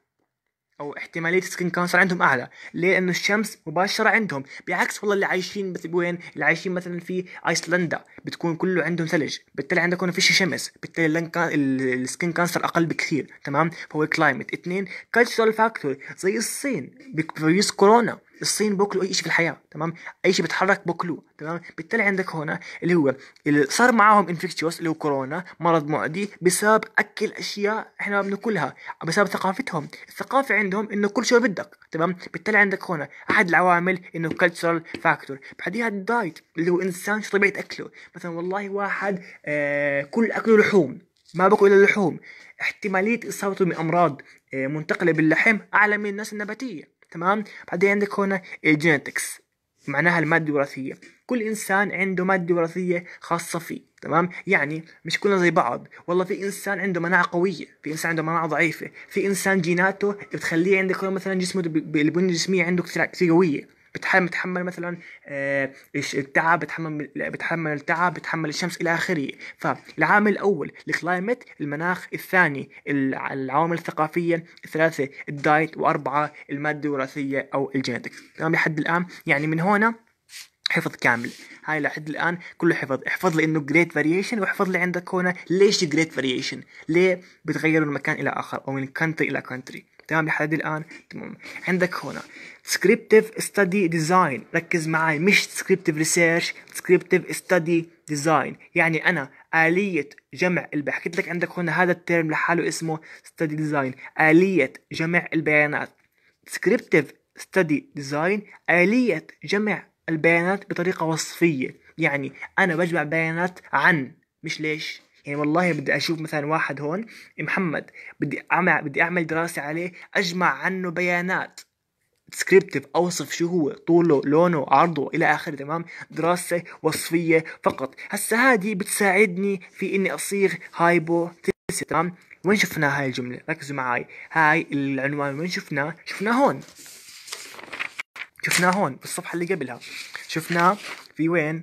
أو احتمالية skin cancer عندهم أعلى ليه؟ لأنه الشمس مباشرة عندهم بعكس والله اللي عايشين مثل وين؟ اللي عايشين مثلا في ايسلندا بتكون كله عندهم ثلج بالتالي عندك هون فيش شمس بالتالي ال skin cancer أقل بكثير تمام؟ فهو climate اثنين cultural factor زي الصين بفيروس كورونا. الصين بوكلوا أي شيء في الحياة تمام؟ أي شيء بيتحرك بوكلوه تمام؟ بالتالي عندك هنا اللي هو اللي صار معاهم infectious اللي هو كورونا مرض معدي بسبب أكل أشياء إحنا ما بناكلها بسبب ثقافتهم. الثقافة عندهم إنه كل شيء بدك تمام؟ بالتالي عندك هنا أحد العوامل إنه cultural factor بعديها ال diet اللي هو إنسان شو طبيعة أكله؟ مثلا والله واحد آه كل أكله لحوم ما باكل إلا لحوم. احتمالية إصابته بأمراض آه منتقلة باللحم أعلى من الناس النباتية. تمام؟ بعدين عندك هنا ال genetics معناها المادة الوراثية. كل إنسان عنده مادة وراثية خاصة فيه تمام؟ يعني مش كلنا زي بعض. والله في إنسان عنده مناعة قوية في إنسان عنده مناعة ضعيفة في إنسان جيناته بتخليه عندك مثلا جسمه البنية الجسمية عنده كثير قوية بتحمل مثلا آه التعب بتحمل بتحمل التعب بتحمل الشمس إلى آخره. فالعامل الأول ال climate المناخ الثاني العوامل الثقافية الثلاثة ال diet وأربعة المادة الوراثيه أو ال genetics. تمام لحد الآن يعني من هنا حفظ كامل. هاي لحد الآن كله حفظ. احفظ لي إنه great variation واحفظ لي عندك هنا ليش great variation ليه بتغيروا من مكان إلى آخر أو من country إلى country تمام لحد الآن تمام. عندك هنا descriptive study design ركز معي مش descriptive research descriptive study design يعني أنا آلية جمع البيانات حكيت لك عندك هنا هذا ال term لحاله اسمه study design آلية جمع البيانات. descriptive study design آلية جمع البيانات بطريقة وصفية. يعني أنا بجمع بيانات عن مش ليش؟ يعني والله بدي أشوف مثلا واحد هون محمد بدي أعمل بدي أعمل دراسة عليه أجمع عنه بيانات. descriptive أوصف شو هو طوله لونه عرضه إلى آخره تمام؟ دراسة وصفية فقط. هسه هذه بتساعدني في إني أصيغ hypo تمام؟ وين شفنا هاي الجملة؟ ركزوا معي هاي العنوان وين شفناه؟ شفناه هون. شفناه هون بالصفحة اللي قبلها. شفناه في وين؟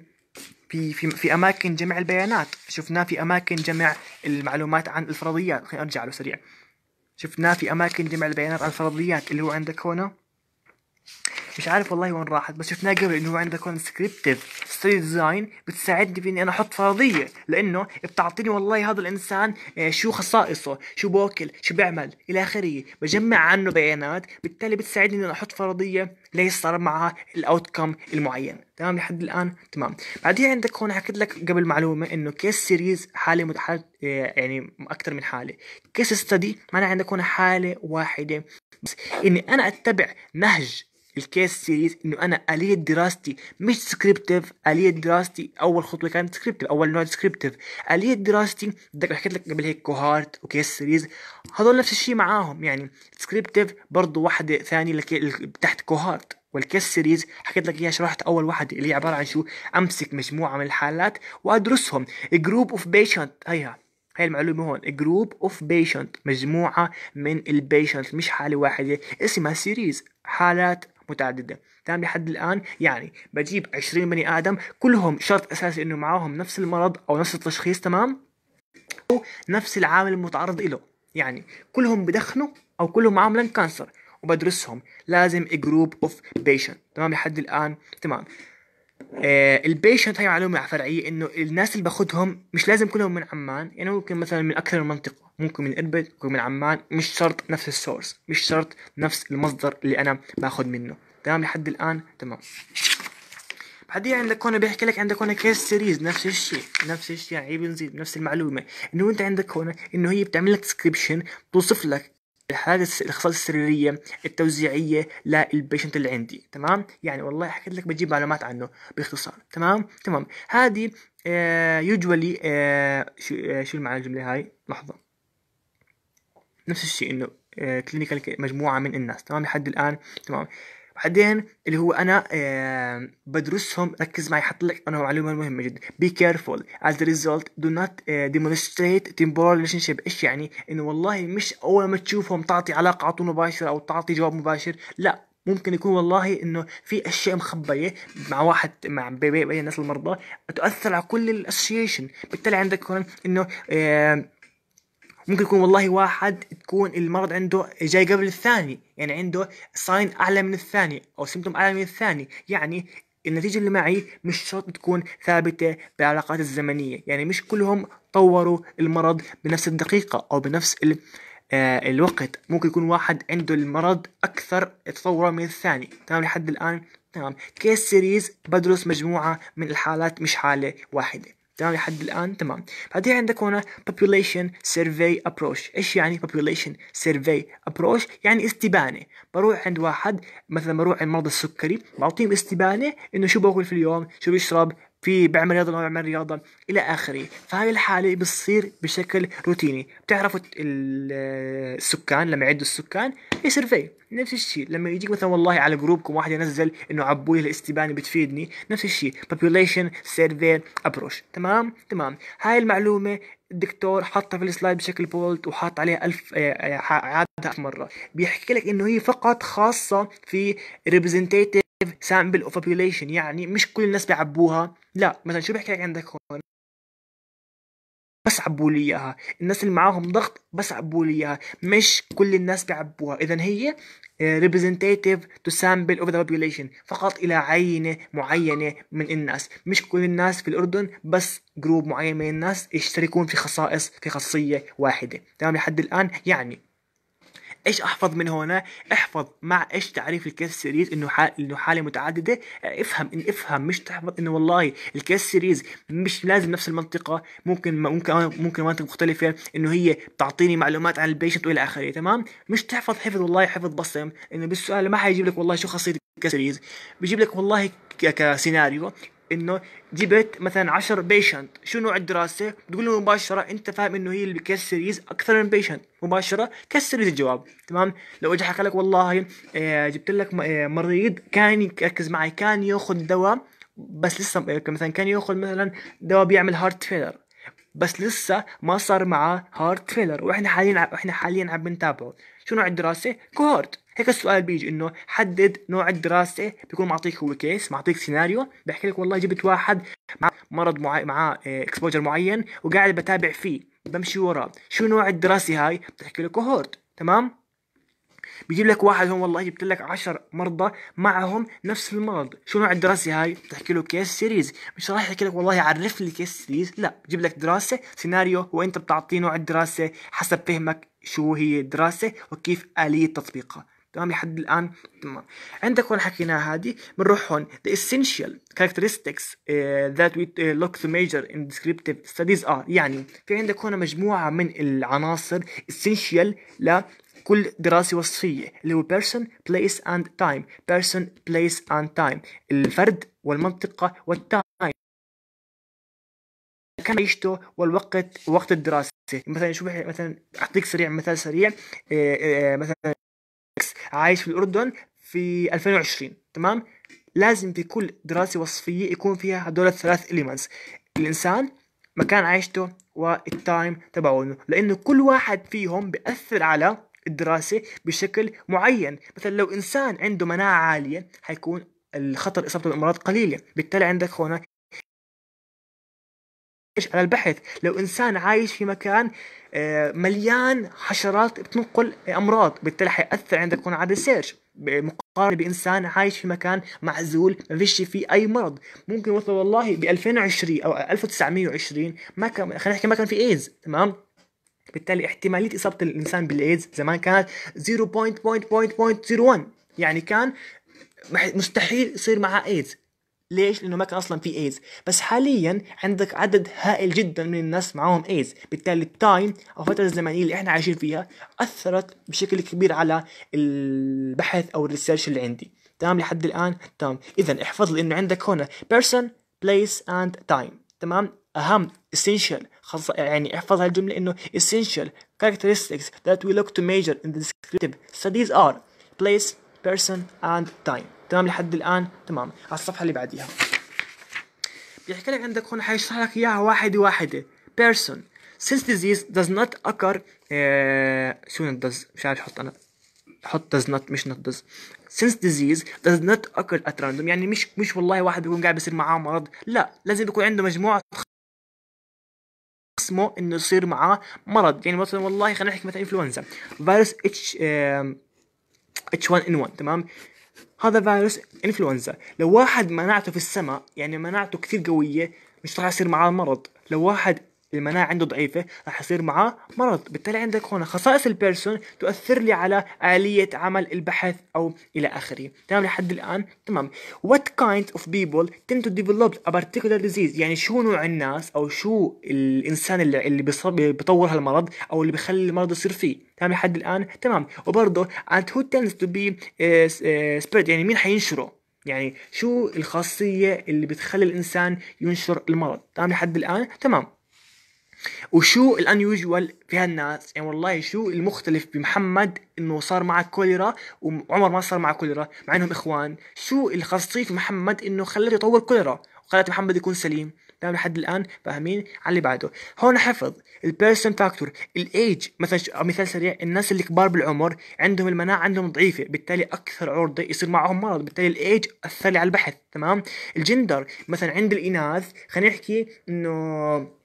في في في أماكن جمع البيانات. شفناه في أماكن جمع المعلومات عن الفرضيات. خلينا أرجع له سريع. شفناه في أماكن جمع البيانات عن الفرضيات اللي هو عندك هنا. مش عارف والله وين راحت بس شفناه قبل إنه هو عنده descriptive study design بتساعدني في إني أنا أحط فرضية لأنه بتعطيني والله هذا الإنسان آه، شو خصائصه شو بوكل شو بيعمل إلى آخره. بجمع عنه بيانات بالتالي بتساعدني إني أنا أحط فرضية ليش صار معها ال outcome المعين. تمام؟ لحد الآن تمام. بعدين عندك هون حكيت لك قبل معلومة إنه case series حالة متحد آه، يعني أكثر من حالة. case study معناها عندك هون حالة واحدة. بس إني أنا أتبع نهج ال case series إنه أنا آلية دراستي مش descriptive آلية دراستي أول خطوة كانت descriptive أول نوع descriptive آلية دراستي بدك حكيت لك قبل هيك cohort و case series هذول نفس الشيء معاهم يعني descriptive برضه واحدة ثانية تحت cohort وال case series حكيت لك إياها شرحت أول واحدة اللي هي عبارة عن شو؟ أمسك مجموعة من الحالات وأدرسهم. group of patient هيها هاي المعلومة هون. group of patient مجموعة من ال patient مش حالة واحدة. اسمها series حالات متعددة. تمام لحد الآن يعني بجيب 20 بني آدم كلهم شرط أساسي إنه معاهم نفس المرض أو نفس التشخيص تمام؟ أو نفس العامل المتعرض له يعني كلهم بدخنوا أو كلهم معاهم lung cancer وبدرسهم. لازم group of patient تمام لحد الآن تمام. آه ال patient هي معلومة فرعية إنه الناس اللي باخذهم مش لازم كلهم من عمان. يعني ممكن مثلا من أكثر من منطقة. ممكن من اربد ممكن من عمان. مش شرط نفس ال source مش شرط نفس المصدر اللي أنا باخذ منه. تمام؟ لحد الآن تمام. بعدين عندك هون بيحكي لك عندك هون case series نفس الشيء نفس الشيء يعني بنزيد نفس المعلومة. إنه أنت عندك هون إنه هي بتعمل لك description توصف لك الحاجة الخصائص السريرية التوزيعية لل patient اللي عندي. تمام؟ يعني والله حكيت لك بجيب معلومات عنه باختصار. تمام؟ تمام. هذه usually آه, آه، شو آه شو المعنى الجملة هاي لحظة. نفس الشيء إنه clinical آه، مجموعة من الناس. تمام؟ لحد الآن تمام. بعدين اللي هو أنا آه بدرسهم ركز معي حط لك أنا معلومة مهمة جدا. Be careful. As a result do not uh, demonstrate temporal relationship. إيش يعني؟ إنه والله مش أول ما تشوفهم تعطي علاقة على طول مباشرة أو تعطي جواب مباشر. لا ممكن يكون والله إنه في أشياء مخبية مع واحد مع بين الناس المرضى تؤثر على كل ال association بالتالي عندك هون إنه آه ممكن يكون والله واحد تكون المرض عنده جاي قبل الثاني يعني عنده sign أعلى من الثاني أو symptom أعلى من الثاني. يعني النتيجة اللي معي مش شرط تكون ثابتة بالعلاقات الزمنية. يعني مش كلهم طوروا المرض بنفس الدقيقة أو بنفس ال آه الوقت. ممكن يكون واحد عنده المرض أكثر تطورا من الثاني. تمام لحد الآن تمام. case series بدرس مجموعة من الحالات مش حالة واحدة. تمام لحد الآن؟ تمام. بعدين عندك هنا population survey approach. إيش يعني population survey approach يعني استبانة. بروح عند واحد مثلا بروح عند مرضى السكري بعطيهم استبانة إنه شو باكل في اليوم؟ شو بيشرب؟ في بيعمل رياضة ما بيعمل رياضة إلى آخره. فهاي الحالة بتصير بشكل روتيني. بتعرفوا السكان لما يعدوا السكان هي survey نفس الشيء. لما يجيك مثلا والله على group كم واحد ينزل إنه عبوا لي الاستبانه بتفيدني نفس الشيء. population survey approach. تمام؟ تمام. هاي المعلومة الدكتور حطها في ال slide بشكل bold وحاط عليها ألف آه، آه، عادها مرة. بيحكي لك إنه هي فقط خاصة في representative sample of population. يعني مش كل الناس بيعبوها. لا مثلا شو بحكي لك عندك هون؟ بس عبوا لي إياها. الناس اللي معاهم ضغط بس عبوا لي إياها. مش كل الناس بيعبوها. اذا هي آه، representative to sample of the population. فقط إلى عينة معينة من الناس. مش كل الناس في الأردن بس جروب معين من الناس يشتركون في خصائص في خاصية واحدة. تمام؟ لحد الآن يعني إيش أحفظ من هنا؟ احفظ مع إيش تعريف ال case series إنه حال إنه حالة متعددة؟ افهم إن افهم مش تحفظ إنه والله ال case series مش لازم نفس المنطقة ممكن ممكن ممكن مناطق مختلفة إنه هي تعطيني معلومات عن ال patient وإلى آخره تمام؟ مش تحفظ حفظ والله حفظ بصم إنه بالسؤال ما حيجيب لك والله شو خاصيه ال case series بيجيب لك والله كسيناريو إنه جبت مثلا 10 patient شو نوع الدراسة؟ بتقول له مباشرة أنت فاهم إنه هي ال series أكثر من patient مباشرة case series الجواب. تمام؟ لو اجى حكى لك والله آه جبت لك آه، مريض كان يركز معي كان يأخذ دواء بس لسه آه، مثلا كان يأخذ مثلا دواء بيعمل heart failure بس لسه ما صار معاه heart failure وإحنا حاليا إحنا حاليا عم بنتابعه شو نوع الدراسة؟ cohort. هيك السؤال بيجي إنه حدد نوع الدراسة بيكون معطيك هو case معطيك سيناريو بحكي لك والله جبت واحد مع مرض معين معاه exposure معين وقاعد بتابع فيه. بمشي وراه. شو نوع الدراسة هاي؟ بتحكي له cohort. تمام؟ بيجيب لك واحد هون والله جبت لك عشر مرضى معهم نفس المرض. شو نوع الدراسة هاي؟ بتحكي له case series مش راح يحكي لك والله عرف لي case series لا بجيب لك دراسة سيناريو وانت بتعطيه نوع الدراسة حسب فهمك شو هي الدراسة وكيف آلية تطبيقها. تمام؟ لحد الآن تمام. عندك هون حكيناها هذه؟ بنروح هون. The essential characteristics uh, that we uh, look to measure in descriptive studies are يعني في عندك هون مجموعة من العناصر essential لكل دراسة وصفية. اللي هو person, place and time. person, place and time. الفرد والمنطقة وال time مكان عيشته والوقت وقت الدراسة. مثلا شو مثلا أعطيك سريع مثال سريع. مثلا عايش في الأردن في 2020 تمام؟ لازم في كل دراسة وصفية يكون فيها هدول الثلاث elements الإنسان مكان عيشته وال time تبعونه. لأنه كل واحد فيهم بيأثر على الدراسة بشكل معين. مثلا لو إنسان عنده مناعة عالية حيكون الخطر إصابته بالأمراض قليلة. بالتالي عندك هنا على البحث. لو إنسان عايش في مكان مليان حشرات بتنقل أمراض بالتالي حيأثر عندك هون على ال research. مقارنة بإنسان عايش في مكان معزول ما فيش فيه أي مرض. ممكن والله ب 2020 أو 1920 ما كان خلينا نحكي ما كان في إيدز تمام؟ بالتالي احتمالية إصابة الإنسان بالإيدز زمان كانت 0.0.0.01 يعني كان مستحيل يصير معاه إيدز ليش؟ لأنه ما كان أصلا في ايدز، بس حاليا عندك عدد هائل جدا من الناس معاهم ايدز، بالتالي ال time أو الفترة الزمنية اللي إحنا عايشين فيها أثرت بشكل كبير على البحث أو ال research اللي عندي، تمام؟ لحد الآن؟ تمام، اذا احفظ لي إنه عندك هنا person, place and time، تمام؟ اهم essential خاصة يعني احفظ هالجملة انه essential characteristics that we look to measure in the descriptive studies are place, person and time. تمام لحد الان تمام على الصفحه اللي بعديها بيحكي لك عندك هون حيشرح لك اياها واحدة واحدة person since disease does not occur آه شو does مش عارف أحط أنا حط does not مش not does since disease does not occur at random يعني مش مش والله واحد بيكون قاعد بيصير معاه مرض لا لازم يكون عنده مجموعه اسمه إنه يصير معاه مرض. يعني مثلا والله خلينا نحكي مثلا انفلونزا فيروس اتش اتش 1 ان 1 تمام؟ هذا فيروس انفلونزا لو واحد مناعته في السماء يعني مناعته كثير قوية مش راح يصير معاه مرض. لو واحد المناعة عنده ضعيفة راح يصير معاه مرض. بالتالي عندك هنا خصائص ال person تؤثر لي على آلية عمل البحث أو إلى آخره. تمام لحد الآن تمام. What kind of people tend to develop a particular disease يعني شو نوع الناس أو شو الإنسان اللي اللي بيطور هالمرض أو اللي بيخلي المرض يصير فيه؟ تمام لحد الآن تمام. وبرضه and who tends to be uh, uh, spread يعني مين حينشره؟ يعني شو الخاصية اللي بتخلي الإنسان ينشر المرض؟ تمام لحد الآن تمام. وشو الانيوجوال في هالناس؟ يعني والله شو المختلف بمحمد إنه صار معه كوليرا وعمر ما صار معه كوليرا مع إنهم إخوان. شو الخاصيه في محمد إنه خلته يطور كوليرا وخلت محمد يكون سليم؟ تمام لحد الآن فاهمين على اللي بعده. هون حفظ ال person factor ال age مثلا مثال سريع الناس اللي كبار بالعمر عندهم المناعة عندهم ضعيفة بالتالي أكثر عرضة يصير معهم مرض بالتالي الايج أثر لي على البحث تمام؟ الجندر مثلا عند الإناث خلينا نحكي إنه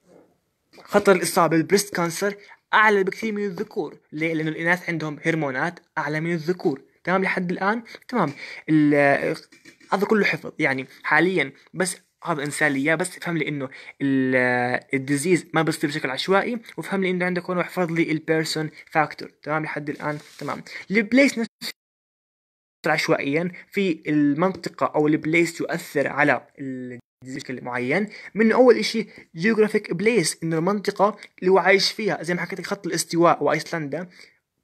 خطر الإصابة بال breast cancer أعلى بكثير من الذكور. ليه؟ لأنه الإناث عندهم هرمونات أعلى من الذكور. تمام؟ لحد الآن تمام. هذا كله حفظ. يعني حاليا بس هذا انسى لي اياه بس افهم لي إنه ال disease ما بيصير بشكل عشوائي وافهم لي إنه عندك هون احفظ لي ال person factor تمام؟ لحد الآن تمام. ال place عشوائيا في المنطقة أو ال place يؤثر على بشكل معين من أول إشي geographic place انه المنطقة اللي هو عايش فيها زي ما حكيت لك خط الاستواء وايسلندا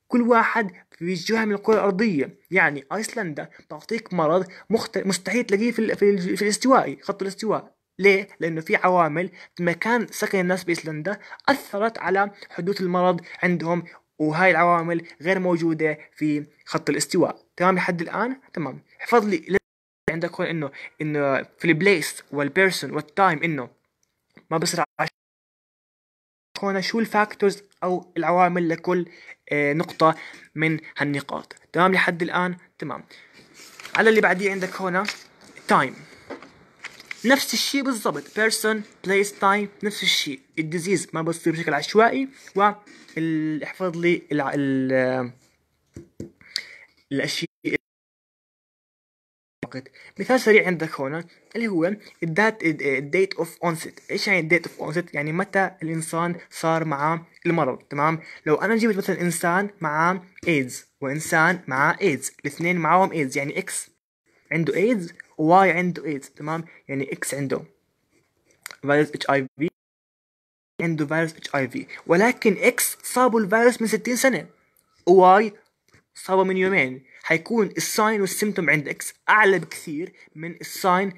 كل واحد في جهة من الكرة الأرضية. يعني أيسلندا تعطيك مرض مخت... مستحيل تلاقيه في, ال... في, ال... في الاستوائي خط الاستواء. ليه؟ لأنه في عوامل مكان سكن الناس بإيسلندا أثرت على حدوث المرض عندهم وهاي العوامل غير موجودة في خط الاستواء. تمام لحد الآن؟ تمام. احفظ لي عندك هون إنه إنه في ال place وال person وال time إنه ما بصير هنا شو ال factors أو العوامل لكل آه، نقطة من هالنقاط. تمام؟ لحد الآن تمام. على اللي بعديه عندك هنا time نفس الشيء بالضبط. person place time نفس الشيء. ال disease ما بصير بشكل عشوائي واحفظ لي الع... ال... الأشياء مثال سريع عندك هنا اللي هو ال date ال date of onset إيش يعني ال date of onset يعني متى الإنسان صار معاه المرض. تمام؟ لو أنا جبت مثلا إنسان معاه ايدز وإنسان معاه ايدز الاثنين معاهم ايدز يعني X عنده ايدز و Y عنده ايدز تمام؟ يعني إكس عنده فيروس اتش اي في عنده فيروس اتش اي في ولكن إكس صابه الفيروس من 60 سنة. و Y صابه من يومين. حيكون ال sign وال symptom عند X أعلى بكثير من ال sign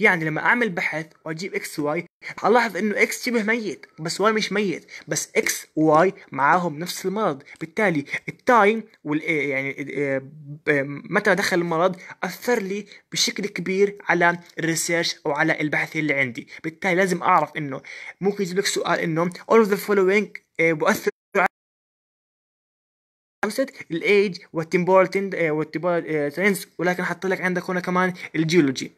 يعني لما أعمل بحث وأجيب إكس واي ألاحظ إنه إكس شبه ميت بس Y مش ميت بس X و Y معاهم نفس المرض. بالتالي ال time وال يعني متى دخل المرض أثر لي بشكل كبير على ال research أو على البحث اللي عندي. بالتالي لازم أعرف إنه ممكن يجيب لك سؤال إنه all of the following بؤثر ال age وال temporal وال temporal trends ولكن حط لك عندك هنا كمان الجيولوجي.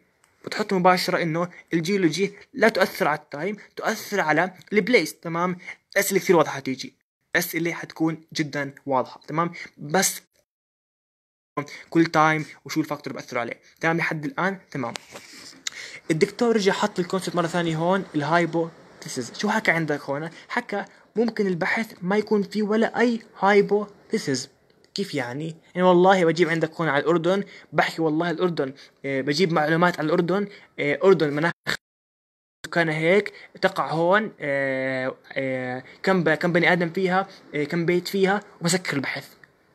بتحط مباشرة إنه الجيولوجي لا تؤثر على ال time تؤثر على ال place. تمام؟ الاسئلة كثير واضحة تيجي. الاسئلة حتكون جدا واضحة. تمام؟ بس كل time وشو ال factor بأثر عليه. تمام؟ لحد الآن تمام. الدكتور رجع حط ال concept مرة ثانية هون ال hypothesis شو حكى عندك هون؟ حكى ممكن البحث ما يكون فيه ولا أي hypothesis كيف يعني؟ يعني والله بجيب عندك هون على الأردن بحكي والله الأردن آه، بجيب معلومات عن الأردن آه، أردن مناخ كان هيك تقع هون آه، كم كم بني آدم فيها كم بيت فيها وبسكر البحث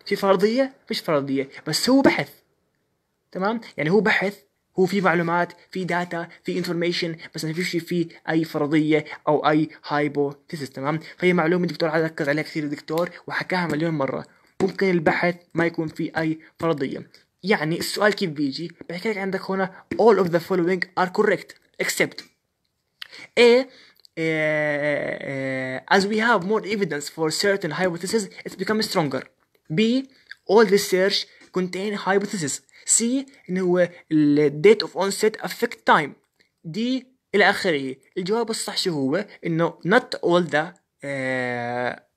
في فرضية؟ مش فرضية بس هو بحث تمام؟ يعني هو بحث هو في معلومات في data في information بس ما فيش في أي فرضية أو أي hypothesis تمام؟ فهي معلومة الدكتور ركز عليها كثير الدكتور وحكاها مليون مرة. ممكن البحث ما يكون فيه أي فرضية. يعني السؤال كيف بيجي؟ بحكي لك عندك هنا all of the following are correct except A uh, as we have more evidence for certain hypotheses it becomes stronger. B all research contain hypotheses C إنه هو ال date of onset affect time. D إلى آخره. الجواب الصح شو هو؟ إنه not all the uh,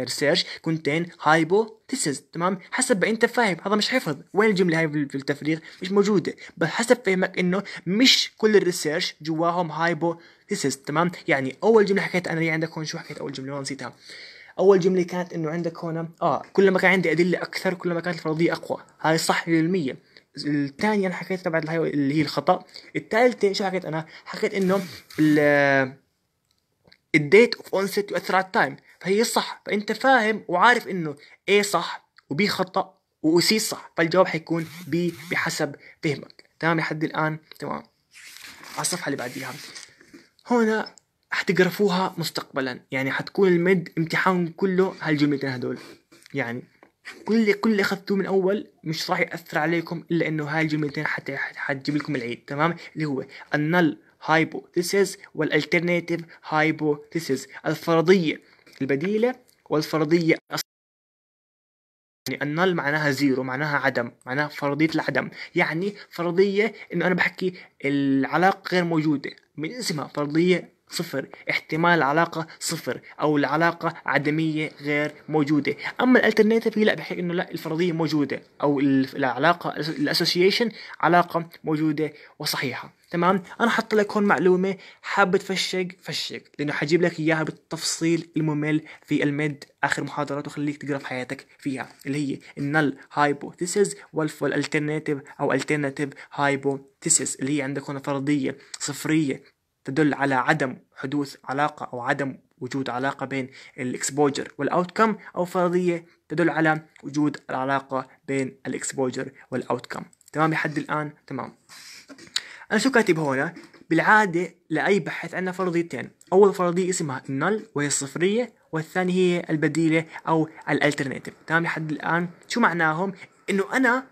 research contain hypotheses تمام؟ حسب أنت فاهم. هذا مش حفظ. وين الجملة هاي في التفريغ؟ مش موجودة. بس حسب فهمك إنه مش كل ال research جواهم hypotheses تمام؟ يعني أول جملة حكيت أنا عندك هون؟ شو حكيت أول جملة؟ نسيتها. أول جملة كانت إنه عندك هون آه كل ما كان عندي أدلة أكثر كل ما كانت الفرضيه أقوى. هاي صح 100% الثانية أنا حكيت تبع اللي هي الخطأ. الثالثة شو حكيت أنا؟ حكيت إنه ال date of onset يؤثر على ال time فهي صح. فأنت فاهم وعارف إنه A صح و B خطأ و C صح. فالجواب حيكون B بحسب فهمك. تمام لحد الآن؟ تمام. على الصفحة اللي بعديها. هنا حتقرفوها مستقبلا. يعني حتكون ال mid امتحان كله هالجملتين هدول. يعني كل كل اللي أخذتوه من أول مش راح يأثر عليكم إلا إنه هاي الجملتين حتى حتجيب لكم العيد تمام؟ اللي هو ال null hypothesis وال alternative hypothesis. الفرضية البديلة والفرضية يعني ال null معناها zero معناها عدم معناها فرضية العدم. يعني فرضية إنه أنا بحكي العلاقة غير موجودة. من اسمها فرضية صفر احتمال العلاقة صفر أو العلاقة عدمية غير موجودة. أما ال alternative لا بحكي إنه لا الفرضية موجودة أو العلاقة ال association علاقة موجودة وصحيحة. تمام؟ أنا حط لك هون معلومة حاب تفشق فشق لأنه حجيب لك إياها بالتفصيل الممل في ال mid آخر محاضرات وخليك تقرأ في حياتك فيها اللي هي ال null hypothesis وال alternative أو alternative hypothesis اللي هي عندك هنا فرضية صفرية تدل على عدم حدوث علاقة أو عدم وجود علاقة بين ال exposure وال outcome أو فرضية تدل على وجود العلاقة بين ال exposure وال outcome تمام لحد الآن؟ تمام. أنا شو كاتب هنا؟ بالعادة لأي بحث عندنا فرضيتين. أول فرضية اسمها ال null وهي الصفرية والثانية هي البديلة أو ال alternative تمام لحد الآن؟ شو معناهم؟ إنه أنا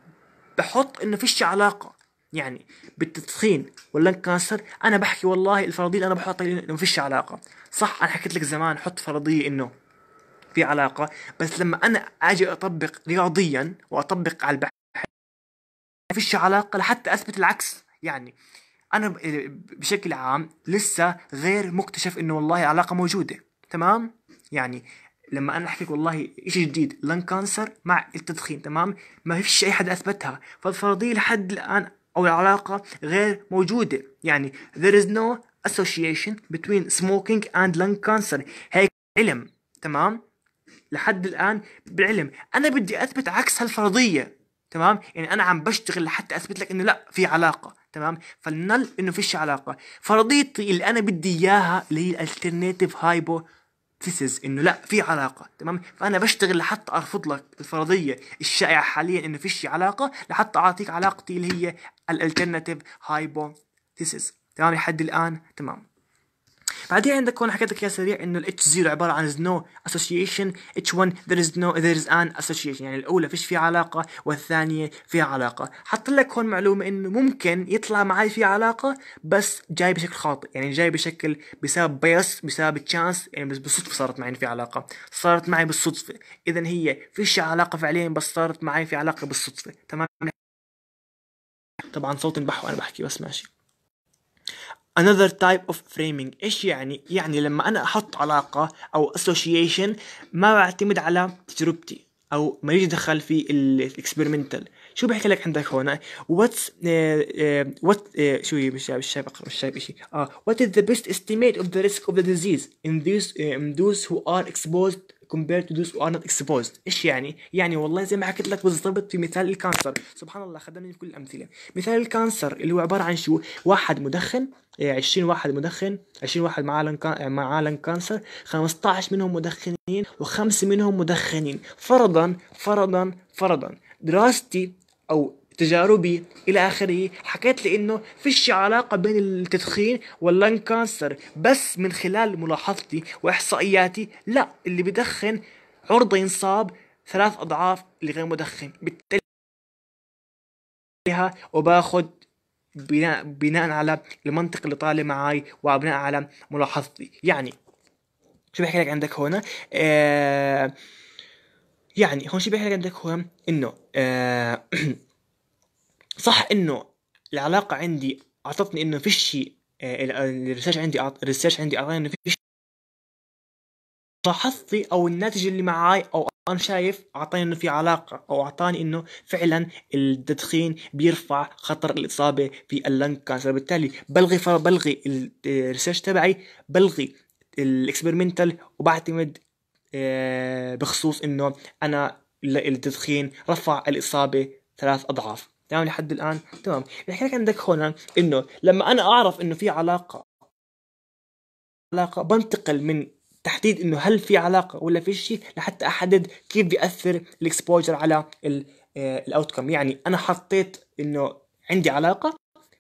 بحط إنه فيش علاقة. يعني بالتدخين وال lung cancer أنا بحكي والله الفرضية اللي أنا بحطها انه ما فيش علاقة. صح أنا حكيت لك زمان حط فرضية إنه في علاقة بس لما أنا أجي أطبق رياضيا وأطبق على البحث ما فيش علاقة لحتى أثبت العكس. يعني أنا بشكل عام لسه غير مكتشف إنه والله علاقة موجودة. تمام؟ يعني لما أنا أحكي لك والله شيء جديد lung cancer مع التدخين تمام؟ ما فيش أي حد أثبتها. فالفرضية لحد الآن أو العلاقة غير موجودة. يعني there is no association between smoking and lung cancer. هيك علم تمام؟ لحد الآن بالعلم أنا بدي أثبت عكس هالفرضية تمام؟ يعني أنا عم بشتغل لحتى أثبت لك إنه لا في علاقة تمام؟ فال null إنه فيش علاقة. فرضيتي اللي أنا بدي إياها اللي هي ال alternative hypothesis إنه لا في علاقة تمام؟ فأنا بشتغل لحتى أرفض لك الفرضية الشائعة حاليا إنه فيش علاقة لحتى أعطيك علاقتي اللي هي ال alternative hypothesis تمام لحد الآن؟ تمام. بعدين عندك هون حكيت لك سريع إنه ال H0 عبارة عن no association. H1 there is no there is an association. يعني الأولى فيش في علاقة والثانية في علاقة. حط لك هون معلومة إنه ممكن يطلع معي في علاقة بس جاي بشكل خاطئ. يعني جاي بشكل بسبب bias بسبب chance يعني بالصدفة صارت معي في علاقة. صارت معي بالصدفة. اذا هي فيش علاقة فعليا بس صارت معي في علاقة بالصدفة. تمام؟ طبعا صوت انبح وأنا بحكي بس ماشي. Another type of framing. إيش يعني؟ يعني لما أنا أحط علاقة أو association ما بعتمد على تجربتي أو ما يجي دخل في ال experimental شو بحكي لك عندك هون؟ what's what شو هي؟ مش مش شايف مش شايف شيء آه is the best estimate of the risk of the disease in these uh, in those who are exposed compared to those who are not exposed. إيش يعني؟ يعني والله زي ما حكيت لك بالضبط في مثال ال cancer. سبحان الله خدمني في كل الأمثلة. مثال ال cancer اللي هو عبارة عن شو؟ واحد مدخن 20 واحد مدخن 20 واحد معاه معاه lung cancer 15 منهم مدخنين وخمسه منهم مدخنين. فرضا فرضا فرضا دراستي أو تجاربي. إلى آخره حكيت لي إنه فيش علاقة بين التدخين وال lung cancer بس من خلال ملاحظتي وإحصائياتي لا اللي بدخن عرضه ينصاب ثلاث أضعاف اللي غير مدخن. بالتالي وباخذ بناء بناء على المنطق اللي طالع معي وبناء على ملاحظتي. يعني شو بحكي لك عندك هون؟ آه يعني هون شو بحكي لك عندك هون؟ إنه آه صح إنه العلاقة عندي أعطتني إنه فيش شيء آه ال research عندي ال research عندي أعطاني إنه فيش لاحظتي أو الناتج اللي معاي أو أنا شايف أعطاني إنه في علاقة أو أعطاني إنه فعلا التدخين بيرفع خطر الإصابة في ال lung cancer بالتالي بلغي بلغي ال research تبعي بلغي ال experimental وبعتمد آه، بخصوص إنه أنا التدخين رفع الإصابة ثلاث أضعاف. تمام لحد الآن؟ تمام. بحكي لك عندك هون إنه لما أنا أعرف إنه في علاقة علاقة بنتقل من تحديد إنه هل في علاقة ولا في شيء لحتى أحدد كيف بيأثر ال exposure على ال outcome يعني أنا حطيت إنه عندي علاقة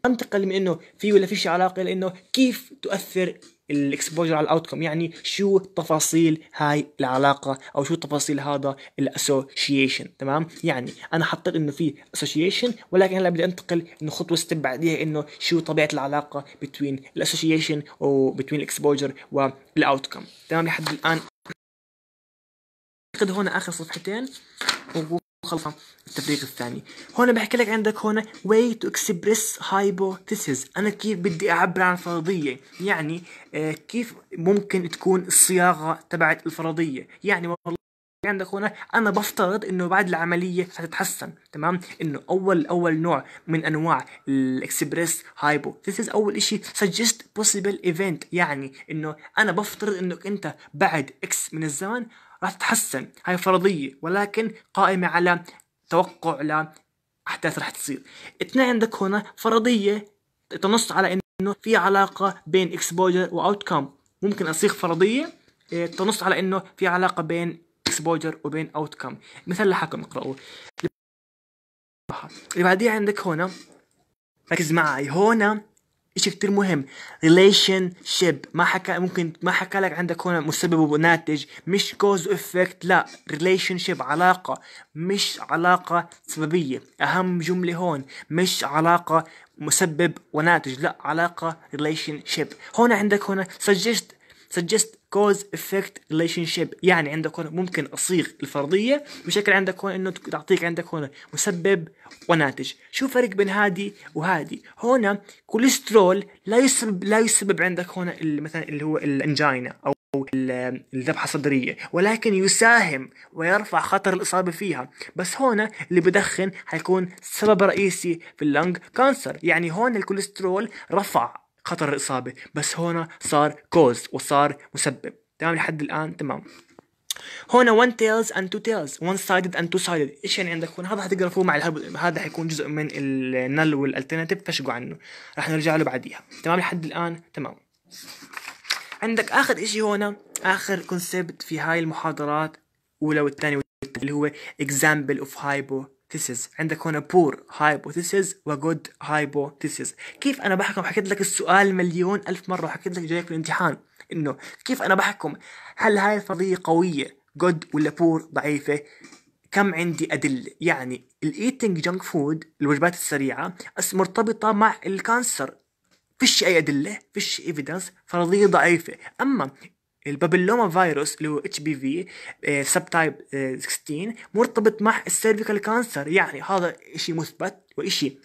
انتقل من إنه في ولا في شيء علاقة لأنه كيف تؤثر ال exposure على ال outcome يعني شو تفاصيل هاي العلاقة أو شو تفاصيل هذا ال association تمام؟ يعني أنا حطيت إنه في association ولكن هلا بدي أنتقل إنه خطوة step بعديها إنه شو طبيعة العلاقة بين ال association وبين ال exposure وال outcome تمام؟ لحد الآن. أعتقد هون آخر صفحتين. خلص التفريغ الثاني. هون بحكي لك عندك هون way to express hypothesis. أنا كيف بدي أعبر عن فرضية؟ يعني آه كيف ممكن تكون الصياغة تبعت الفرضية؟ يعني والله عندك هنا أنا بفترض إنه بعد العملية حتتحسن تمام؟ إنه أول أول نوع من أنواع ال express hypothesis أول إشي suggest possible event. يعني إنه أنا بفترض إنك أنت بعد X من الزمن راح تتحسن هاي فرضية ولكن قائمة على توقع لأحداث راح تصير. اثنين عندك هنا فرضية تنص على إنه في علاقة بين exposure و outcome ممكن أصيغ فرضية إيه، تنص على إنه في علاقة بين exposure وبين outcome مثال لحالكم اقرأوه. اللي بعديها عندك هنا ركز معي هنا إشي كتير مهم. Relationship. ما حكى ممكن ما حكى لك عندك هنا مسبب وناتج. مش cause effect. لا. Relationship علاقة. مش علاقة سببية. أهم جملة هون. مش علاقة مسبب وناتج. لا. علاقة relationship. هون عندك هنا suggest suggest cause effect relationship. يعني عندك هنا ممكن أصيغ الفرضية بشكل عندك هنا إنه تعطيك عندك هنا مسبب وناتج. شو فرق بين هادي وهادي؟ هنا كوليسترول لا يسبب لا يسبب عندك هنا مثلا اللي هو الانجينا أو الذبحة الصدرية ولكن يساهم ويرفع خطر الإصابة فيها. بس هنا اللي بدخن حيكون سبب رئيسي في ال lung cancer يعني هون الكوليسترول رفع خطر الإصابة بس هنا صار cause وصار مسبب. تمام لحد الآن؟ تمام. هنا one tails and two tails one sided and two sided. إيش يعني عندك هون؟ هذا حتقرا فوق مع الهب هذا حيكون جزء من ال null وال alternative فشقوا عنه. راح نرجع له بعديها. تمام لحد الآن؟ تمام. عندك آخر إشي هنا آخر concept في هاي المحاضرات أولى والثانية اللي هو example of hypothesis عندك هنا poor hypothesis و good hypothesis كيف أنا بحكم؟ حكيت لك السؤال مليون ألف مرة وحكيت لك جايك في الامتحان. إنه كيف أنا بحكم؟ هل هاي الفرضية قوية good ولا poor ضعيفة؟ كم عندي أدلة يعني ال eating junk food الوجبات السريعة مرتبطة مع ال cancer. فيش أي أدلة فيش evidence فرضية ضعيفة. أما ال papilloma virus اللي هو HPV subtype 16 مرتبط مع ال cervical cancer. يعني هذا شيء مثبت وشيء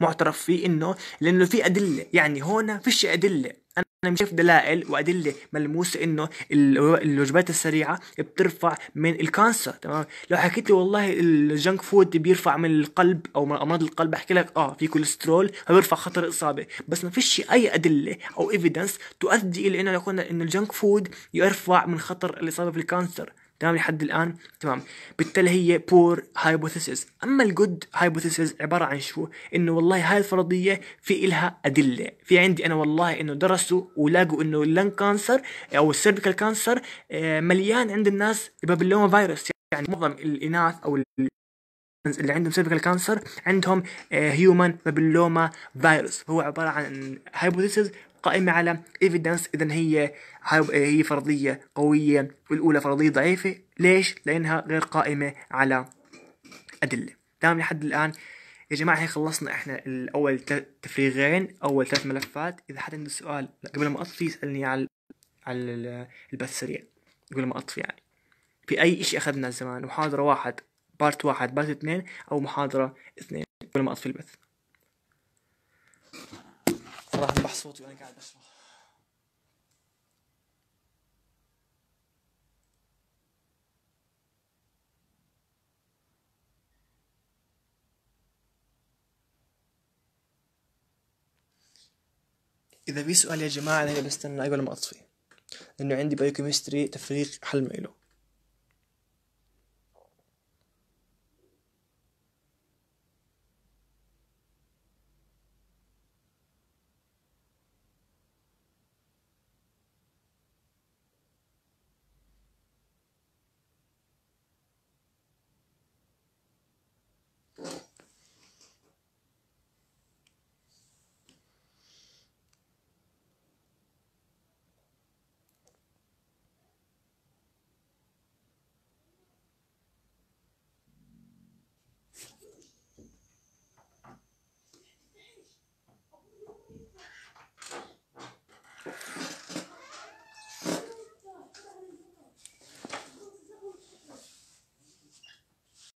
معترف فيه إنه لأنه في أدلة. يعني هون فيش أدلة. أنا شايف دلائل وادله ملموسه إنه الوجبات السريعة بترفع من ال cancer تمام؟ لو حكيت لي والله ال junk food بيرفع من القلب أو من أمراض القلب بحكي لك آه في كوليسترول فبيرفع خطر الاصابه بس ما فيش أي أدلة أو evidence تؤدي إلى إنه يكون ان ال junk food يرفع من خطر الإصابة في ال cancer. تمام لحد الآن. تمام. بالتالي هي poor hypothesis أما ال good hypothesis عبارة عن شو؟ إنه والله هاي الفرضية في إلها أدلة. في عندي أنا والله إنه درسوا ولاقوا إنه ال lung cancer أو ال cervical cancer آه، مليان عند الناس papilloma virus. يعني معظم الإناث أو اللي عندهم cervical cancer عندهم human papilloma virus. هو عبارة عن hypothesis قائمة على evidence اذا هي هي فرضية قوية والأولى فرضية ضعيفة. ليش؟ لأنها غير قائمة على أدلة. تمام لحد الآن. يا جماعة هيك خلصنا إحنا الأول تفريغين أول ثلاث ملفات. إذا حد عنده سؤال قبل ما أطفي يسألني على على البث السريع. قبل ما أطفي يعني. في أي إشي أخذنا زمان محاضرة واحد بارت واحد بارت اثنين أو محاضرة اثنين قبل ما أطفي البث؟ صراحة بح صوتي وأنا قاعد بشرح إذا في سؤال يا جماعة أنا بستنى قبل ما أطفي. لأنه عندي بايوكيمستري تفريغ حل ما